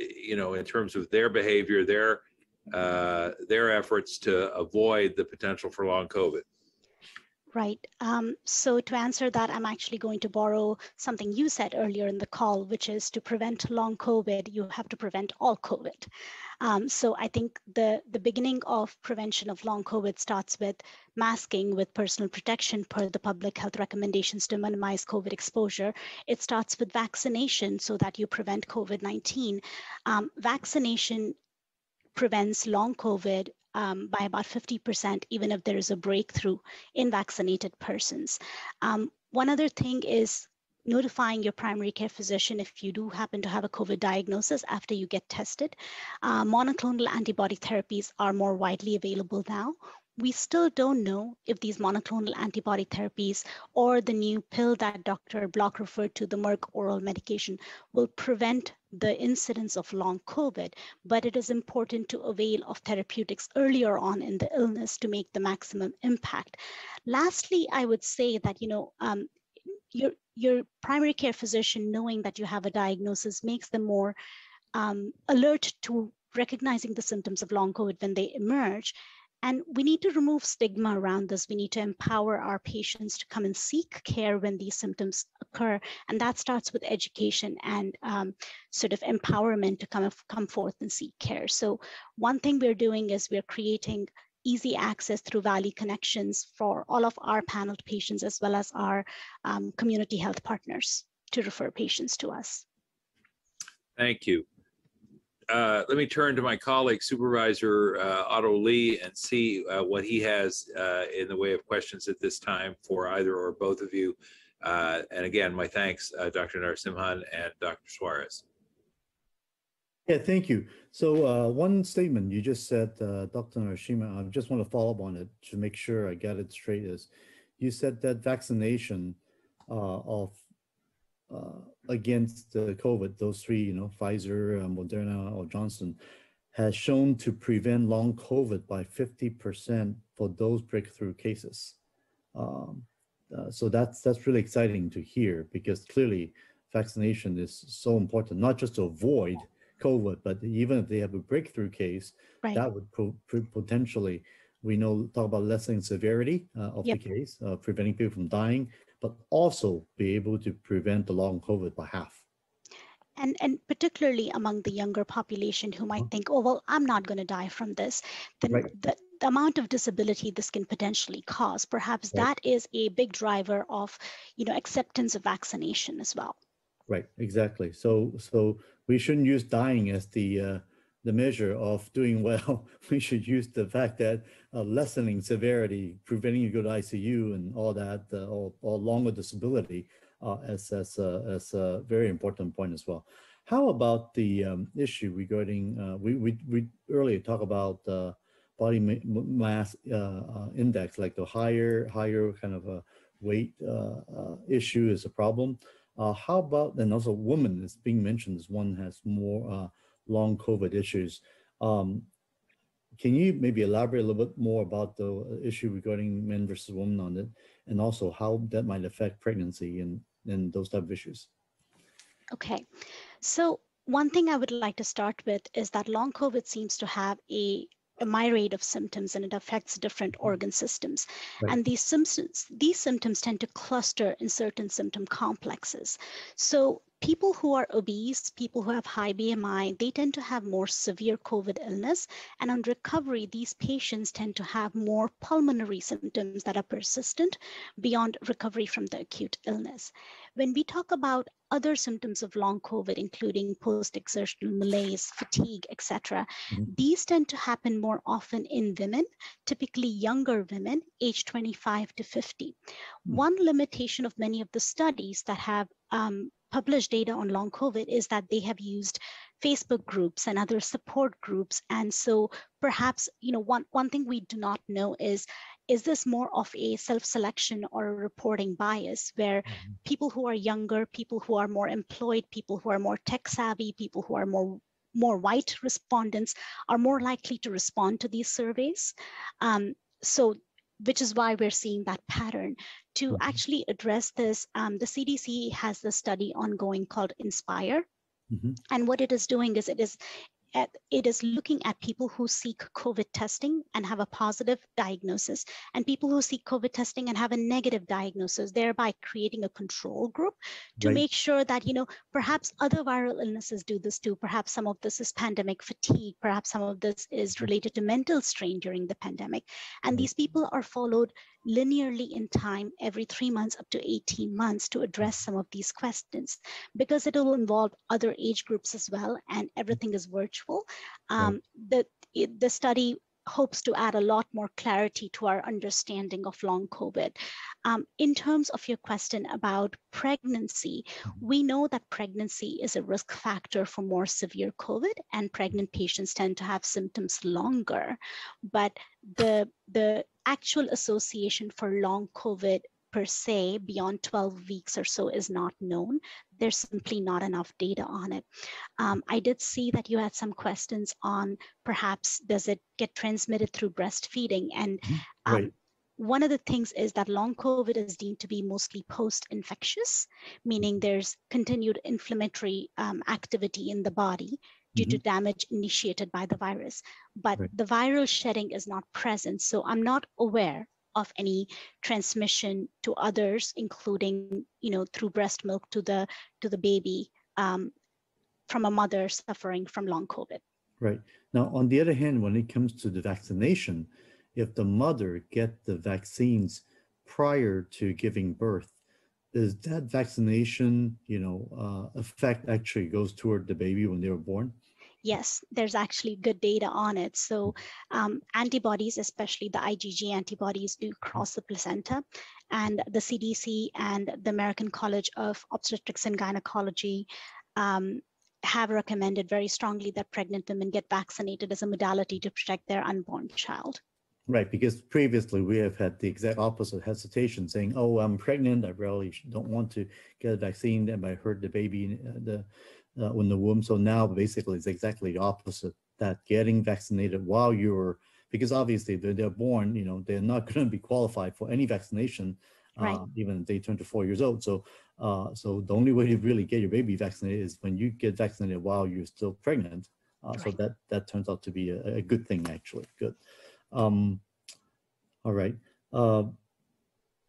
You know, in terms of their behavior, their uh, their efforts to avoid the potential for long COVID. Right. Um, so to answer that, I'm actually going to borrow something you said earlier in the call, which is to prevent long COVID, you have to prevent all COVID. Um, so I think the, the beginning of prevention of long COVID starts with masking with personal protection per the public health recommendations to minimize COVID exposure. It starts with vaccination so that you prevent COVID-19. Um, vaccination prevents long COVID um, by about 50%, even if there is a breakthrough in vaccinated persons. Um, one other thing is notifying your primary care physician if you do happen to have a COVID diagnosis after you get tested. Uh, monoclonal antibody therapies are more widely available now we still don't know if these monoclonal antibody therapies or the new pill that Dr. Block referred to, the Merck oral medication, will prevent the incidence of long COVID, but it is important to avail of therapeutics earlier on in the illness to make the maximum impact. Lastly, I would say that, you know, um, your, your primary care physician knowing that you have a diagnosis makes them more um, alert to recognizing the symptoms of long COVID when they emerge and we need to remove stigma around this. We need to empower our patients to come and seek care when these symptoms occur. And that starts with education and um, sort of empowerment to come, come forth and seek care. So one thing we're doing is we're creating easy access through Valley Connections for all of our paneled patients as well as our um, community health partners to refer patients to us. Thank you uh, let me turn to my colleague Supervisor uh, Otto Lee and see uh, what he has uh, in the way of questions at this time for either or both of you. Uh, and again, my thanks, uh, Dr. Narasimhan and Dr. Suarez. Yeah, thank you. So one statement you just said, Dr. Narasimhan, I just want to follow up on it to make sure I get it straight is you said that vaccination of uh, against the COVID, those three, you know, Pfizer, uh, Moderna, or Johnson, has shown to prevent long COVID by 50% for those breakthrough cases. Um, uh, so that's that's really exciting to hear because clearly vaccination is so important, not just to avoid COVID, but even if they have a breakthrough case, right. that would potentially, we know, talk about lessening severity uh, of yep. the case, uh, preventing people from dying, but also be able to prevent the long COVID by half. And, and particularly among the younger population who might uh-huh. think, oh, well, I'm not going to die from this, then right. the, the amount of disability this can potentially cause, perhaps right. that is a big driver of, you know, acceptance of vaccination as well. Right, exactly. So, so we shouldn't use dying as the uh, the measure of doing well, we should use the fact that uh, lessening severity, preventing you go to ICU and all that, uh, or, or longer disability uh, as, as, a, as a very important point as well. How about the um, issue regarding, uh, we, we, we earlier talked about uh, body mass uh, index, like the higher, higher kind of a weight issue is a problem. how about, and also women is being mentioned as one has more long COVID issues. Um, can you maybe elaborate a little bit more about the issue regarding men versus women on it, and also how that might affect pregnancy and, and those type of issues? Okay, so one thing I would like to start with is that long COVID seems to have a a myriad of symptoms and it affects different mm-hmm. organ systems. Right. And these symptoms, these symptoms tend to cluster in certain symptom complexes. So people who are obese, people who have high BMI, they tend to have more severe COVID illness. And on recovery, these patients tend to have more pulmonary symptoms that are persistent beyond recovery from the acute illness. When we talk about other symptoms of long COVID, including post-exertional malaise, fatigue, etc., Mhm. these tend to happen more often in women, typically younger women, age 25 to 50. Mm. One limitation of many of the studies that have um, published data on long COVID is that they have used Facebook groups and other support groups. And so perhaps, you know, one, one thing we do not know is, is this more of a self-selection or a reporting bias where Mhm. people who are younger, people who are more employed, people who are more tech savvy, people who are more more white respondents are more likely to respond to these surveys. Um, so which is why we're seeing that pattern. To Mhm. actually address this, um, the CDC has the study ongoing called Inspire. Mhm. And what it is doing is it is at, it is looking at people who seek COVID testing and have a positive diagnosis, and people who seek COVID testing and have a negative diagnosis, thereby creating a control group to Right. make sure that you know perhaps other viral illnesses do this too. Perhaps some of this is pandemic fatigue. Perhaps some of this is related to mental strain during the pandemic, and mm-hmm. these people are followed linearly in time every three months up to 18 months to address some of these questions. Because it will involve other age groups as well and everything is virtual um, the, the study hopes to add a lot more clarity to our understanding of long covid. Um, in terms of your question about pregnancy we know that pregnancy is a risk factor for more severe covid and pregnant patients tend to have symptoms longer. But the the actual association for long COVID per se beyond 12 weeks or so is not known. There's simply not enough data on it. Um, I did see that you had some questions on perhaps does it get transmitted through breastfeeding? And um, Right. one of the things is that long COVID is deemed to be mostly post-infectious, meaning there's continued inflammatory um, activity in the body due to damage initiated by the virus, but Right. the viral shedding is not present. So I'm not aware of any transmission to others, including, you know, through breast milk to the to the baby um, from a mother suffering from long COVID. Right. Now, on the other hand, when it comes to the vaccination, if the mother get the vaccines prior to giving birth, does that vaccination, you know, uh, effect actually goes toward the baby when they were born? Yes, there's actually good data on it. So um, antibodies, especially the IgG antibodies, do cross the placenta. And the CDC and the American College of Obstetrics and Gynecology um, have recommended very strongly that pregnant women get vaccinated as a modality to protect their unborn child. Right, because previously we have had the exact opposite hesitation, saying, "Oh, I'm pregnant. I really don't want to get a vaccine, and I hurt the baby in uh, the uh, in the womb." So now, basically, it's exactly the opposite. That getting vaccinated while you're because obviously they're, they're born, you know, they're not going to be qualified for any vaccination, Right. uh, even if they turn to four years old. So, uh, so the only way to really get your baby vaccinated is when you get vaccinated while you're still pregnant. Uh, So that that turns out to be a, a good thing, actually. Good. Um, all right. Uh,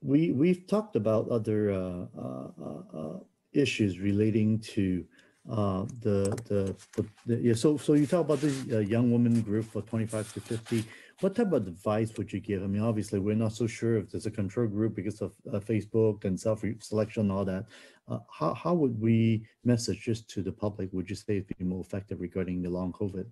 we we've talked about other uh, uh, uh, uh, issues relating to uh, the, the the the yeah. So so you talk about the uh, young woman group for twenty five to fifty. What type of advice would you give? I mean, obviously, we're not so sure if there's a control group because of uh, Facebook and self selection and all that. How how would we message this to the public? Would you say it'd be more effective regarding the long COVID?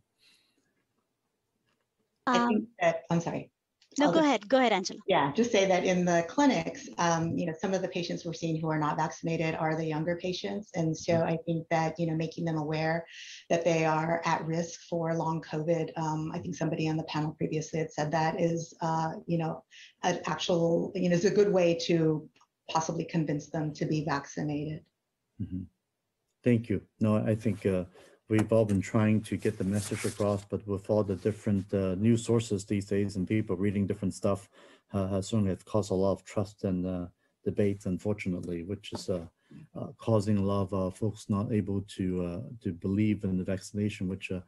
I Um, think that, I'm sorry. no, I'll go just- ahead. Go ahead, Angela. Yeah, just say that in the clinics, um, you know, some of the patients we're seeing who are not vaccinated are the younger patients. And so I think that, you know, making them aware that they are at risk for long COVID. Um, I think somebody on the panel previously had said that is, uh, you know, an actual, you know, is a good way to possibly convince them to be vaccinated. Mhm. Thank you. No, I think uh, we've all been trying to get the message across, but with all the different uh, news sources these days and people reading different stuff, uh, has certainly has caused a lot of trust and uh, debates, unfortunately, which is uh, uh, causing a lot of uh, folks not able to uh, to believe in the vaccination, which uh,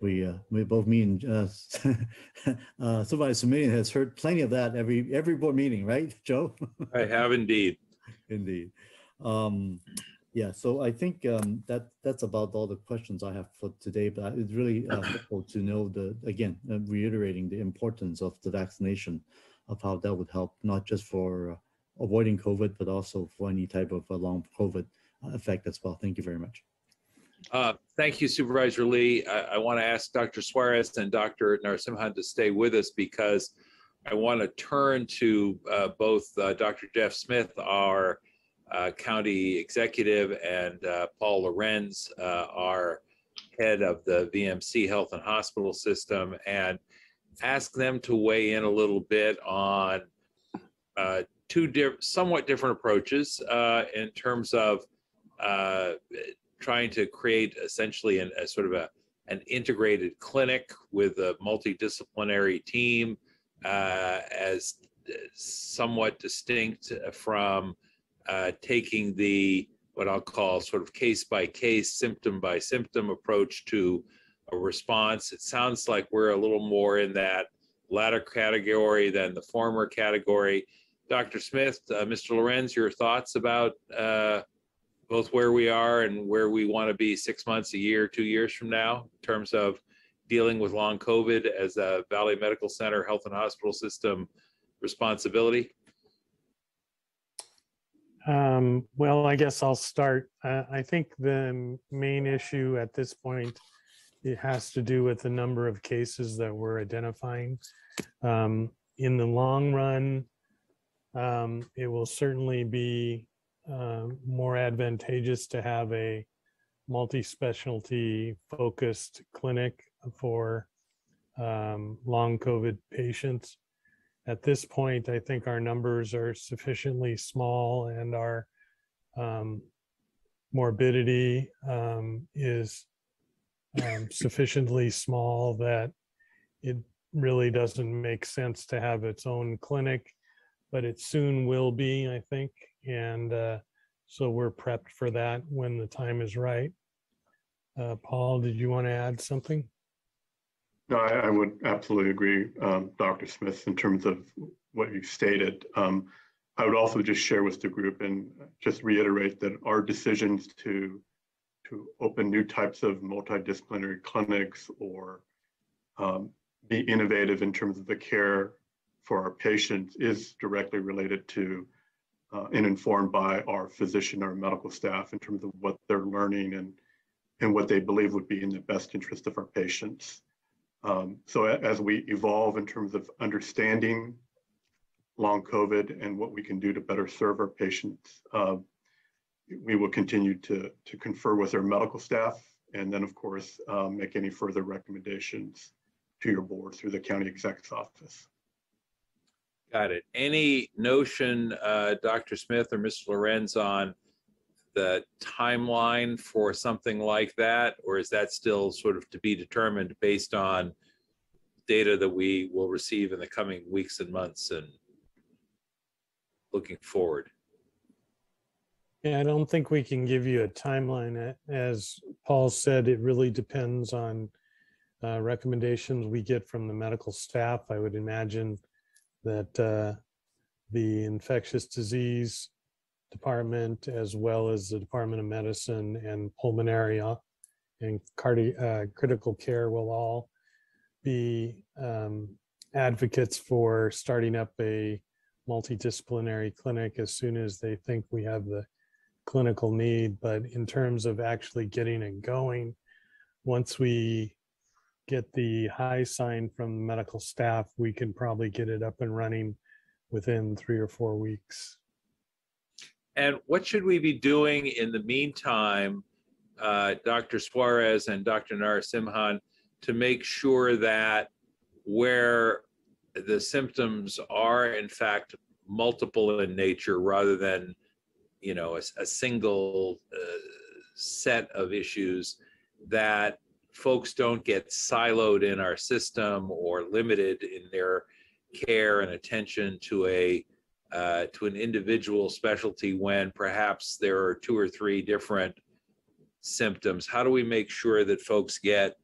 we uh, we both me and uh, uh, Simitian has heard plenty of that every every board meeting, right, Joe? I have indeed. Indeed. Um, Yeah, so I think um, that that's about all the questions I have for today. But it's really uh, helpful to know the again uh, reiterating the importance of the vaccination, of how that would help not just for uh, avoiding COVID, but also for any type of long COVID uh, effect as well. Thank you very much. Uh, Thank you Supervisor Lee. I, I want to ask Dr. Suarez and Dr. Narasimhan to stay with us because I want to turn to uh, both uh, Dr. Jeff Smith, our uh, county executive, and uh, Paul Lorenz, uh, our head of the VMC Health and Hospital System, and ask them to weigh in a little bit on uh, two somewhat different approaches uh, in terms of uh, trying to create essentially an, a sort of a an integrated clinic with a multidisciplinary team as somewhat distinct from uh, taking the what I'll call sort of case by case, symptom by symptom approach to a response. It sounds like we're a little more in that latter category than the former category. Dr. Smith, uh, Mr. Lorenz, your thoughts about uh, both where we are and where we want to be six months, a year, two years from now in terms of dealing with long COVID as a Valley Medical Center Health and Hospital System responsibility? Um, well, I guess I'll start. Uh, I think the main issue at this point, it has to do with the number of cases that we're identifying. Um, in the long run, um, it will certainly be uh, more advantageous to have a multi-specialty focused clinic for um, long COVID patients. At this point, I think our numbers are sufficiently small and our um, morbidity um, is um, sufficiently small that it really doesn't make sense to have its own clinic, but it soon will be, I think. And uh, so we're prepped for that when the time is right. Uh, Paul, did you want to add something? No, I, I would absolutely agree, um, Dr. Smith, in terms of what you stated. Um, I would also just share with the group and just reiterate that our decisions to to open new types of multidisciplinary clinics or um, be innovative in terms of the care for our patients is directly related to uh, and informed by our physician or medical staff in terms of what they're learning and and what they believe would be in the best interest of our patients. Um, so as we evolve in terms of understanding long COVID and what we can do to better serve our patients, uh, we will continue to, to confer with our medical staff and then, of course, um, make any further recommendations to your board through the county exec's office. Got it. Any notion, uh, Dr. Smith or Mr. Lorenz, on the timeline for something like that? Or is that still sort of to be determined based on data that we will receive in the coming weeks and months and looking forward? Yeah, I don't think we can give you a timeline. As Paul said, it really depends on uh, recommendations we get from the medical staff. I would imagine that uh, the infectious disease department, as well as the Department of Medicine and pulmonary uh, and cardi, uh, critical care will all be um, advocates for starting up a multidisciplinary clinic as soon as they think we have the clinical need. But in terms of actually getting it going, once we get the high sign from the medical staff, we can probably get it up and running within three or four weeks. And what should we be doing in the meantime, uh, Dr. Suarez and Dr. Narasimhan, to make sure that where the symptoms are in fact multiple in nature rather than, you know, a, a single uh, set of issues, that folks don't get siloed in our system or limited in their care and attention to a uh, to an individual specialty when perhaps there are two or three different symptoms? How do we make sure that folks get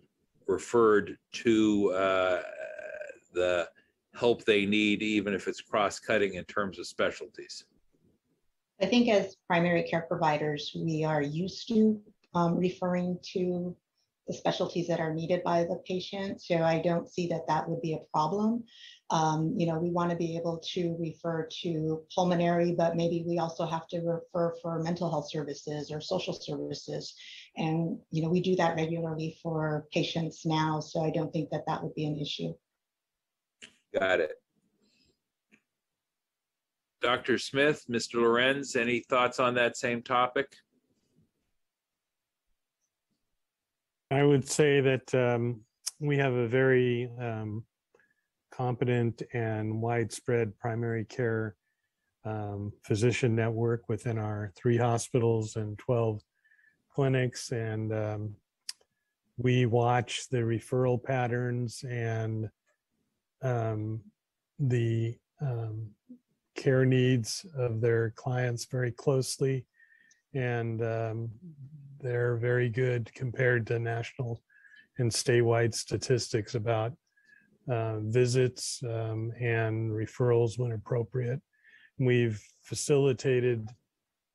referred to uh, the help they need, even if it's cross-cutting in terms of specialties? I think as primary care providers, we are used to um, referring to the specialties that are needed by the patient. So I don't see that that would be a problem. Um, you know, we want to be able to refer to pulmonary, but maybe we also have to refer for mental health services or social services. And, you know, we do that regularly for patients now. So I don't think that that would be an issue. Got it. Dr. Smith, Mr. Lorenz, any thoughts on that same topic? I would say that um, we have a very um, competent and widespread primary care um, physician network within our three hospitals and 12 clinics. And um, we watch the referral patterns and um, the um, care needs of their clients very closely. And um, they're very good compared to national and statewide statistics about uh, visits um, and referrals when appropriate. We've facilitated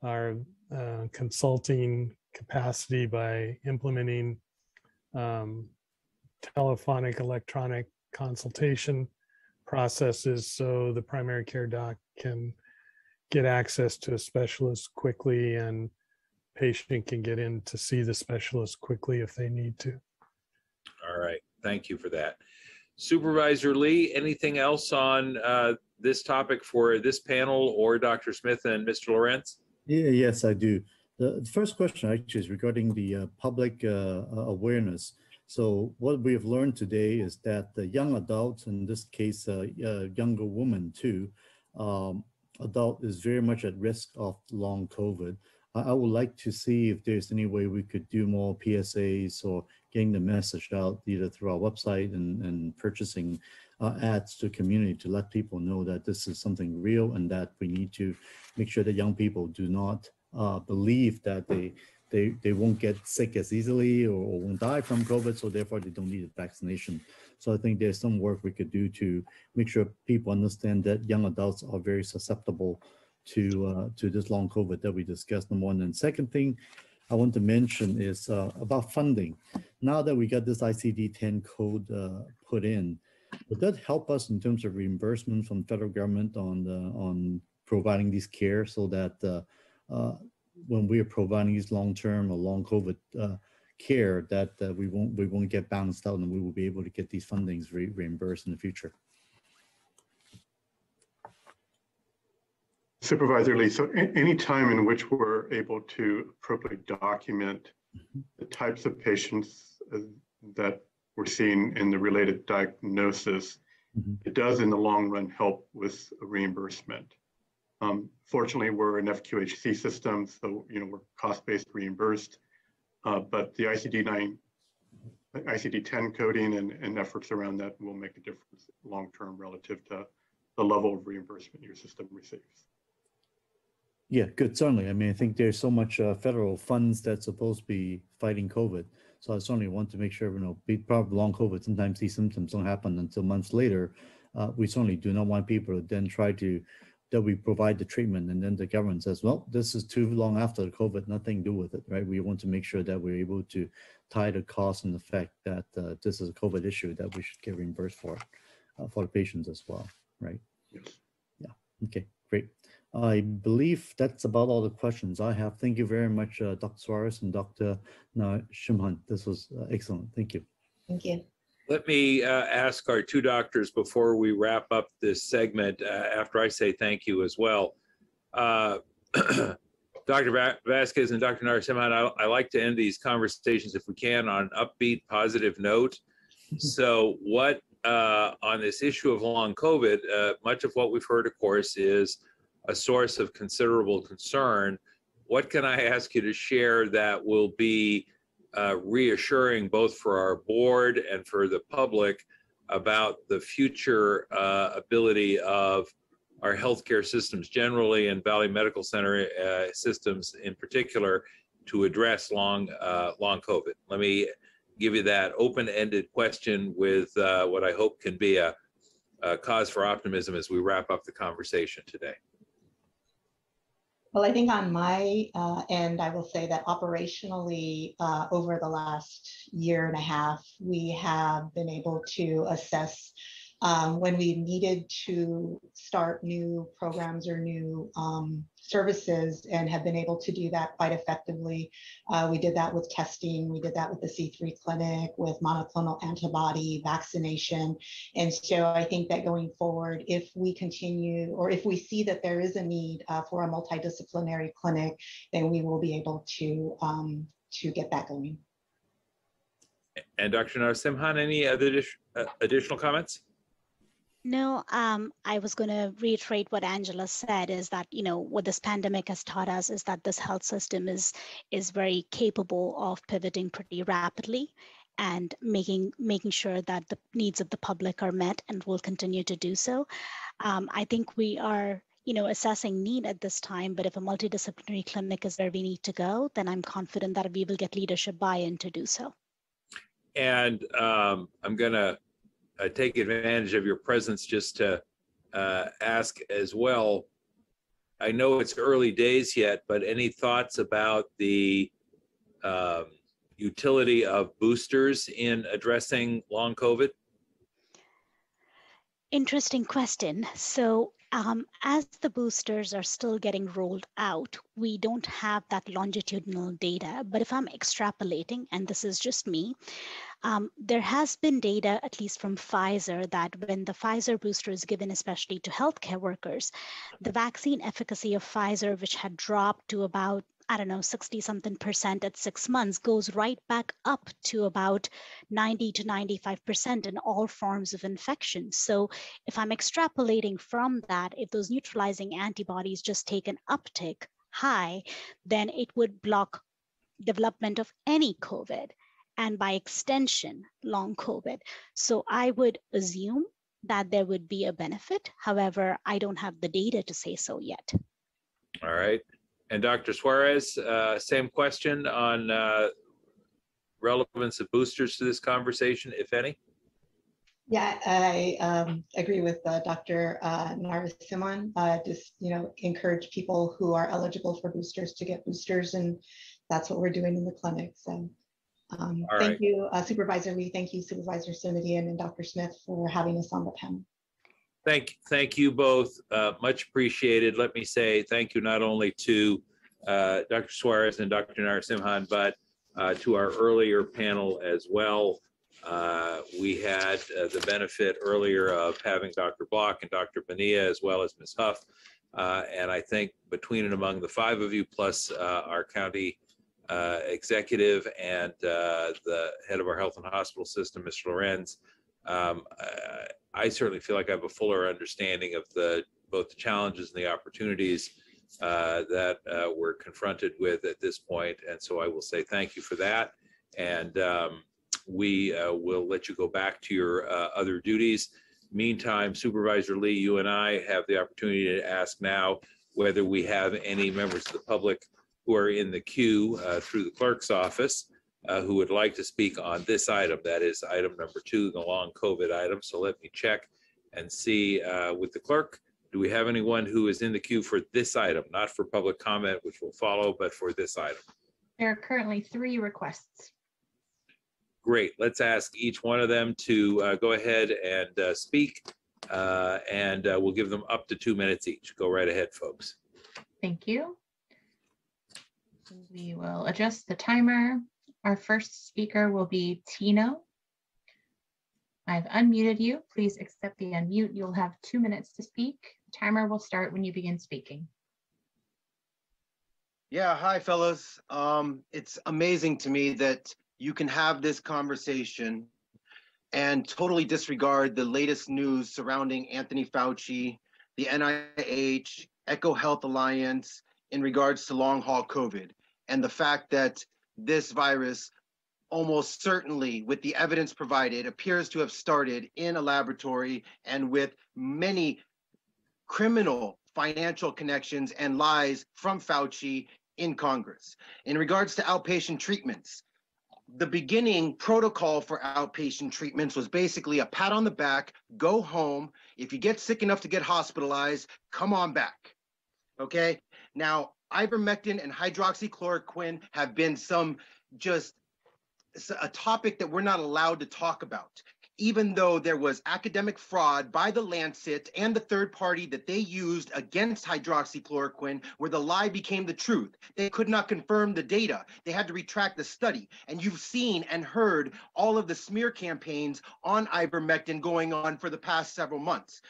our uh, consulting capacity by implementing um, telephonic electronic consultation processes so the primary care doc can get access to a specialist quickly and patient can get in to see the specialist quickly if they need to. All right, thank you for that. Supervisor Lee, anything else on uh, this topic for this panel or Dr. Smith and Mr. Lorenz? Yeah, yes, I do. The first question actually is regarding the uh, public uh, awareness. So what we have learned today is that the young adults, in this case, uh, uh, younger women too, um, adult is very much at risk of long COVID. I, I would like to see if there's any way we could do more PSAs or getting the message out either through our website and, and purchasing uh, ads to community to let people know that this is something real and that we need to make sure that young people do not uh, believe that they they they won't get sick as easily or, or, won't die from COVID, so therefore they don't need a vaccination. So I think there's some work we could do to make sure people understand that young adults are very susceptible to uh, to this long COVID that we discussed. Number one, and second thing I want to mention is uh, about funding. Now that we got this ICD-10 code uh, put in, would that help us in terms of reimbursement from federal government on the, on providing these care so that uh, uh, when we are providing these long-term or long COVID uh, care, that uh, we won't we won't get balanced out and we will be able to get these fundings re reimbursed in the future. Supervisor Lee, so any time in which we're able to appropriately document Mm-hmm. the types of patients uh, that we're seeing in the related diagnosis, Mhm. it does in the long run help with reimbursement. Um, fortunately, we're an FQHC system, so you know we're cost-based reimbursed. Uh, but the ICD-9, ICD-10 coding and, and efforts around that will make a difference long-term relative to the level of reimbursement your system receives. Yeah, good. Certainly. I mean, I think there's so much uh, federal funds that's supposed to be fighting COVID. So I certainly want to make sure, you know, be part long COVID. Sometimes these symptoms don't happen until months later. Uh, we certainly do not want people to then try to that we provide the treatment and then the government says, well, this is too long after the COVID, nothing to do with it, right? We want to make sure that we're able to tie the cost and the fact that uh, this is a COVID issue that we should get reimbursed for, uh, for the patients as well, right? Yes. Yeah. Okay. Great. I believe that's about all the questions I have. Thank you very much, uh, Dr. Suarez and Dr. Na Shimhan. This was uh, excellent. Thank you. Thank you. Let me uh, ask our two doctors before we wrap up this segment, uh, after I say thank you as well. Uh, Dr. Va- Vasquez and Dr. Narasimhan, I, I like to end these conversations if we can on an upbeat, positive note. So what, uh, on this issue of long COVID, uh, much of what we've heard, of course, is a source of considerable concern. What can I ask you to share that will be uh, reassuring both for our board and for the public about the future uh, ability of our healthcare systems generally and Valley Medical Center uh, systems in particular to address long, uh, long COVID. Let me give you that open-ended question with uh, what I hope can be a, a cause for optimism as we wrap up the conversation today. Well, I think on my uh, end, I will say that operationally, uh, over the last year and a half, we have been able to assess um, when we needed to start new programs or new um, services and have been able to do that quite effectively. Uh, we did that with testing, we did that with the C3 clinic, with monoclonal antibody vaccination. And so I think that going forward, if we continue or if we see that there is a need uh, for a multidisciplinary clinic, then we will be able to, um, to get that going. And Dr. Narasimhan, any other uh, additional comments? No, um, I was going to reiterate what Angela said is that, you know, what this pandemic has taught us is that this health system is is very capable of pivoting pretty rapidly and making making sure that the needs of the public are met and will continue to do so. Um, I think we are, you know, assessing need at this time, but if a multidisciplinary clinic is where we need to go, then I'm confident that we will get leadership buy-in to do so. And um, I'm going to uh, take advantage of your presence just to uh, ask as well. I know it's early days yet, but any thoughts about the um, utility of boosters in addressing long COVID? Interesting question. So um, as the boosters are still getting rolled out, we don't have that longitudinal data. But if I'm extrapolating, and this is just me, um, there has been data, at least from Pfizer, that when the Pfizer booster is given, especially to healthcare workers, the vaccine efficacy of Pfizer, which had dropped to about I don't know, 60 something percent at six months goes right back up to about 90 to 95% in all forms of infection. So if I'm extrapolating from that, if those neutralizing antibodies just take an uptick high, then it would block development of any COVID and by extension, long COVID. So I would assume that there would be a benefit. However, I don't have the data to say so yet. All right. And Dr. Suarez, uh, same question on uh, relevance of boosters to this conversation, if any? Yeah, I um, agree with uh, Dr. Uh, Narasimhan. Uh, just you know, encourage people who are eligible for boosters to get boosters, and that's what we're doing in the clinic. So, um, thank right. you, uh, Supervisor Lee. Thank you, Supervisor Simitian and Dr. Smith for having us on the panel. Thank, thank you both. Uh, Much appreciated. Let me say thank you not only to uh, Dr. Suarez and Dr. Narasimhan, but uh, to our earlier panel as well. Uh, We had uh, the benefit earlier of having Dr. Block and Dr. Bonilla as well as Ms. Huff. Uh, And I think between and among the five of you, plus uh, our county uh, executive and the head of our health and hospital system, Mr. Lorenz, um, I- certainly feel like I have a fuller understanding of the, both the challenges and the opportunities uh, that uh, we're confronted with at this point. And so I will say thank you for that. And um, we uh, will let you go back to your uh, other duties. Meantime, Supervisor Lee, you and I have the opportunity to ask now whether we have any members of the public who are in the queue uh, through the clerk's office uh, who would like to speak on this item. That is item number two, the long COVID item. So let me check and see uh, with the clerk. Do we have anyone who is in the queue for this item, not for public comment, which will follow, but for this item? There are currently three requests. Great. Let's ask each one of them to uh, go ahead and uh, speak. uh, And uh, we'll give them up to two minutes each. Go right ahead, folks. Thank you. We will adjust the timer. Our first speaker will be Tino. I've unmuted you. Please accept the unmute. You'll have two minutes to speak. Timer will start when you begin speaking. Yeah, hi fellas. Um, it's amazing to me that you can have this conversation and totally disregard the latest news surrounding Anthony Fauci, the NIH, EcoHealth Alliance in regards to long haul COVID, and the fact that this virus almost certainly, with the evidence provided, appears to have started in a laboratory and with many criminal financial connections and lies from Fauci in Congress. In regards to outpatient treatments, the beginning protocol for outpatient treatments was basically a pat on the back, go home. If you get sick enough to get hospitalized, come on back. Okay. Now, ivermectin and hydroxychloroquine have been some just a topic that we're not allowed to talk about even though there was academic fraud by the Lancet and the third party that they used against hydroxychloroquine, where the lie became the truth. They could not confirm the data. They had to retract the study. And you've seen and heard all of the smear campaigns on ivermectin going on for the past several months.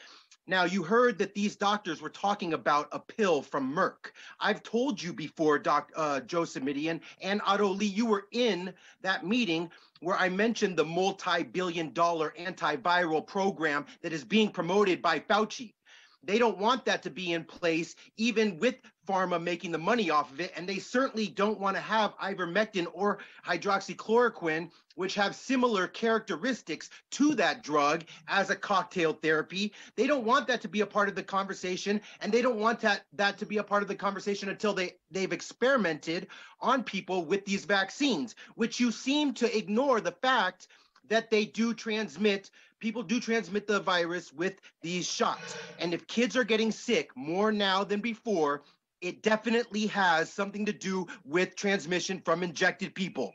Now, you heard that these doctors were talking about a pill from Merck. I've told you before, Doc uh, Joe Simitian and Otto Lee, you were in that meeting where I mentioned the multi-billion dollar antiviral program that is being promoted by Fauci. They don't want that to be in place, even with pharma making the money off of it. And they certainly don't want to have ivermectin or hydroxychloroquine, which have similar characteristics to that drug as a cocktail therapy. They don't want that to be a part of the conversation. And they don't want that, that to be a part of the conversation until they, they've experimented on people with these vaccines, which you seem to ignore the fact that they do transmit people do transmit the virus with these shots. And if kids are getting sick more now than before, it definitely has something to do with transmission from injected people.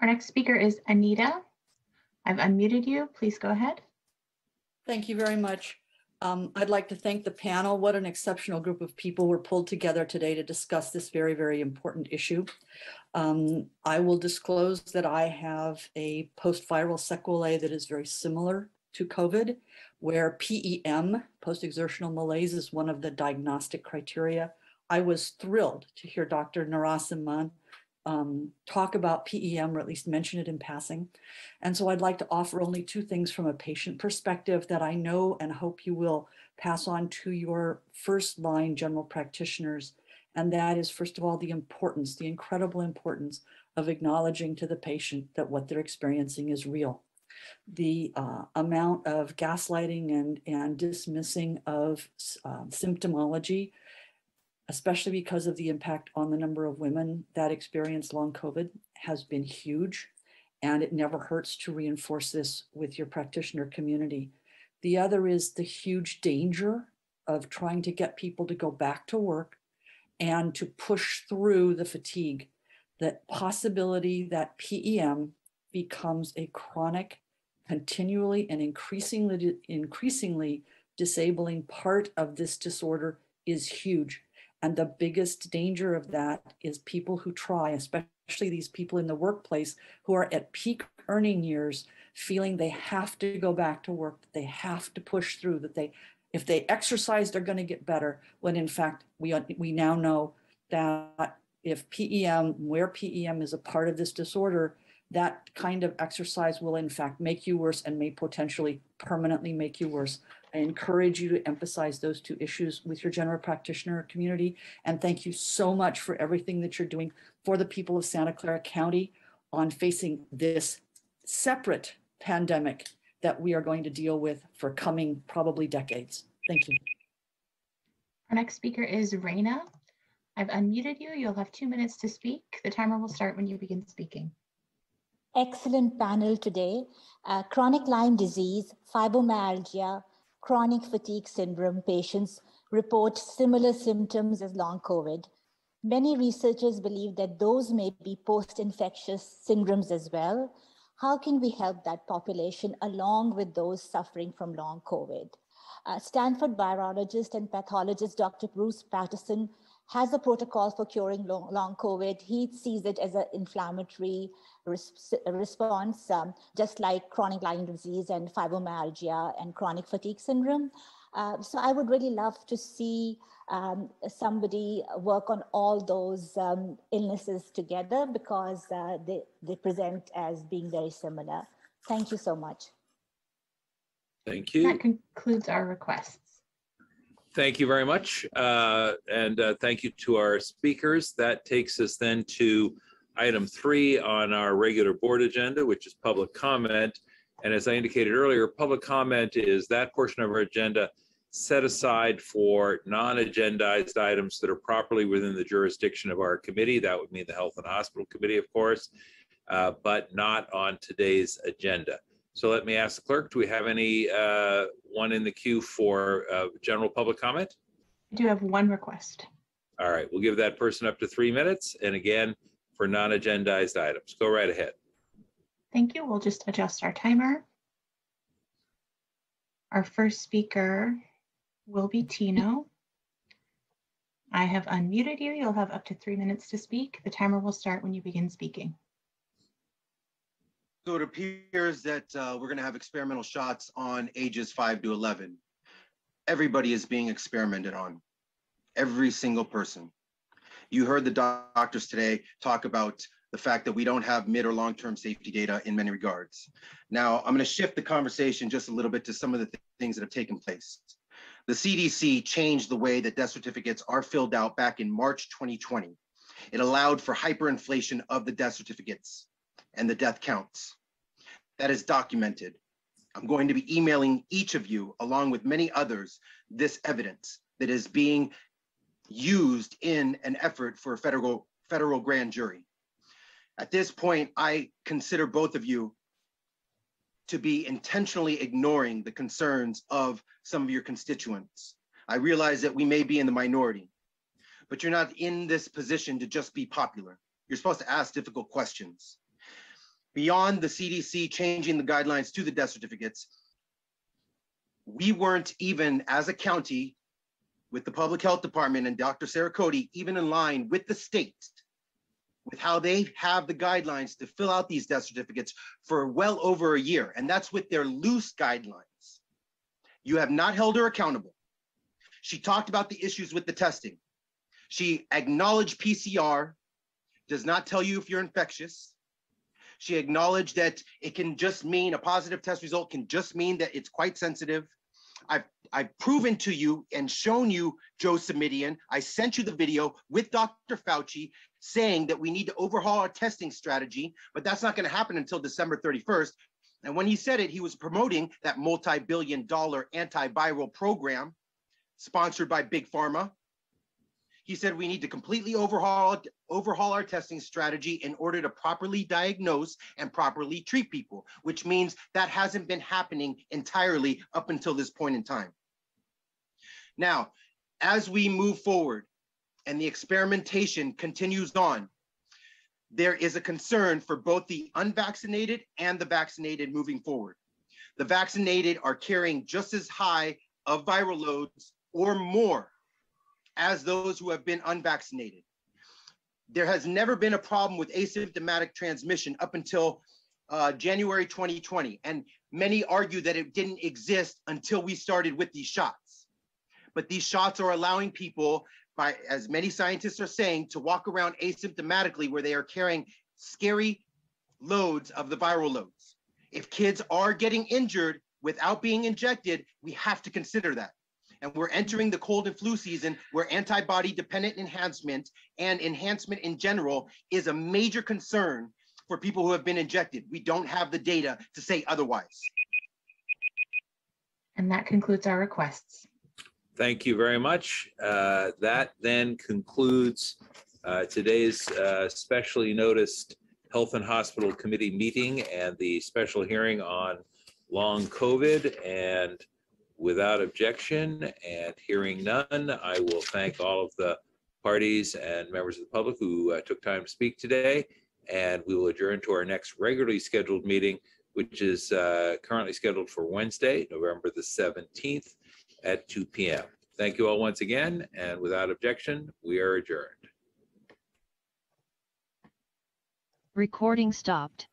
Our next speaker is Anita. I've unmuted you. Please go ahead. Thank you very much. Um, I'd like to thank the panel. What an exceptional group of people were pulled together today to discuss this very, very important issue. Um, I will disclose that I have a post-viral sequelae that is very similar to COVID, where PEM, post-exertional malaise, is one of the diagnostic criteria. I was thrilled to hear Dr. Narasimhan um, talk about PEM or at least mention it in passing. And so I'd like to offer only two things from a patient perspective that I know and hope you will pass on to your first line general practitioners. And that is, first of all, the importance, the incredible importance of acknowledging to the patient that what they're experiencing is real. The uh, amount of gaslighting and, and dismissing of uh, symptomology especially because of the impact on the number of women that experience long COVID has been huge. And it never hurts to reinforce this with your practitioner community. The other is the huge danger of trying to get people to go back to work and to push through the fatigue. That possibility that PEM becomes a chronic, continually and increasingly, increasingly disabling part of this disorder is huge. And the biggest danger of that is people who try, especially these people in the workplace who are at peak earning years, feeling they have to go back to work, that they have to push through, that they, if they exercise, they're going to get better. When in fact, we, we now know that if PEM, where PEM is a part of this disorder, that kind of exercise will in fact make you worse and may potentially permanently make you worse. I encourage you to emphasize those two issues with your general practitioner community. And thank you so much for everything that you're doing for the people of Santa Clara County on facing this separate pandemic that we are going to deal with for coming probably decades. Thank you. Our next speaker is Raina. I've unmuted you. You'll have two minutes to speak. The timer will start when you begin speaking. Excellent panel today. Uh, chronic Lyme disease, fibromyalgia, chronic fatigue syndrome patients report similar symptoms as long COVID. Many researchers believe that those may be post-infectious syndromes as well. How can we help that population along with those suffering from long COVID? Uh, Stanford virologist and pathologist Dr. Bruce Patterson has a protocol for curing long, long COVID. He sees it as an inflammatory res response, um, just like chronic Lyme disease and fibromyalgia and chronic fatigue syndrome. Uh, so I would really love to see um, somebody work on all those um, illnesses together because uh, they, they present as being very similar. Thank you so much. Thank you. That concludes our requests. Thank you very much. Uh, and uh, thank you to our speakers. That takes us then to item three on our regular board agenda, which is public comment. And as I indicated earlier, public comment is that portion of our agenda set aside for non-agendized items that are properly within the jurisdiction of our committee. That would mean the Health and Hospital Committee, of course, uh, but not on today's agenda. So let me ask the clerk, do we have any uh, one in the queue for uh, general public comment? I do have one request. All right, we'll give that person up to three minutes. And again, for non-agendized items, go right ahead. Thank you. We'll just adjust our timer. Our first speaker will be Tino. I have unmuted you. You'll have up to three minutes to speak. The timer will start when you begin speaking. So it appears that uh, we're going to have experimental shots on ages 5 to 11. Everybody is being experimented on, every single person. You heard the doctors today talk about the fact that we don't have mid or long-term safety data in many regards. Now, I'm going to shift the conversation just a little bit to some of the th- things that have taken place. The CDC changed the way that death certificates are filled out back in March 2020. It allowed for hyperinflation of the death certificates and the death counts. That is documented. I'm going to be emailing each of you, along with many others, this evidence that is being used in an effort for a federal federal grand jury. At this point, I consider both of you to be intentionally ignoring the concerns of some of your constituents. I realize that we may be in the minority, but you're not in this position to just be popular. You're supposed to ask difficult questions. Beyond the CDC changing the guidelines to the death certificates, we weren't even as a county with the public health department and Dr. Sarah Cody, even in line with the state with how they have the guidelines to fill out these death certificates for well over a year. And that's with their loose guidelines. You have not held her accountable. She talked about the issues with the testing. She acknowledged PCR does not tell you if you're infectious. She acknowledged that it can just mean a positive test result can just mean that it's quite sensitive. I've I've proven to you and shown you Joe Simitian. I sent you the video with Dr. Fauci saying that we need to overhaul our testing strategy, but that's not going to happen until December 31st. And when he said it, he was promoting that multi-billion dollar antiviral program sponsored by Big Pharma. He said we need to completely overhaul overhaul our testing strategy in order to properly diagnose and properly treat people, which means that hasn't been happening entirely up until this point in time. Now, as we move forward and the experimentation continues on, there is a concern for both the unvaccinated and the vaccinated moving forward. The vaccinated are carrying just as high of viral loads or more as those who have been unvaccinated. There has never been a problem with asymptomatic transmission up until uh, January 2020. And many argue that it didn't exist until we started with these shots. But these shots are allowing people, by as many scientists are saying, to walk around asymptomatically where they are carrying scary loads of the viral loads. If kids are getting injured without being injected, we have to consider that and we're entering the cold and flu season where antibody dependent enhancement and enhancement in general is a major concern for people who have been injected. We don't have the data to say otherwise. And that concludes our requests. Thank you very much. Uh, That then concludes uh, today's uh, specially noticed Health and Hospital Committee meeting and the special hearing on long COVID. And without objection and hearing none, I will thank all of the parties and members of the public who uh, took time to speak today. And we will adjourn to our next regularly scheduled meeting, which is uh, currently scheduled for Wednesday, November the 17th at 2 PM. Thank you all once again, and without objection, we are adjourned. Recording stopped.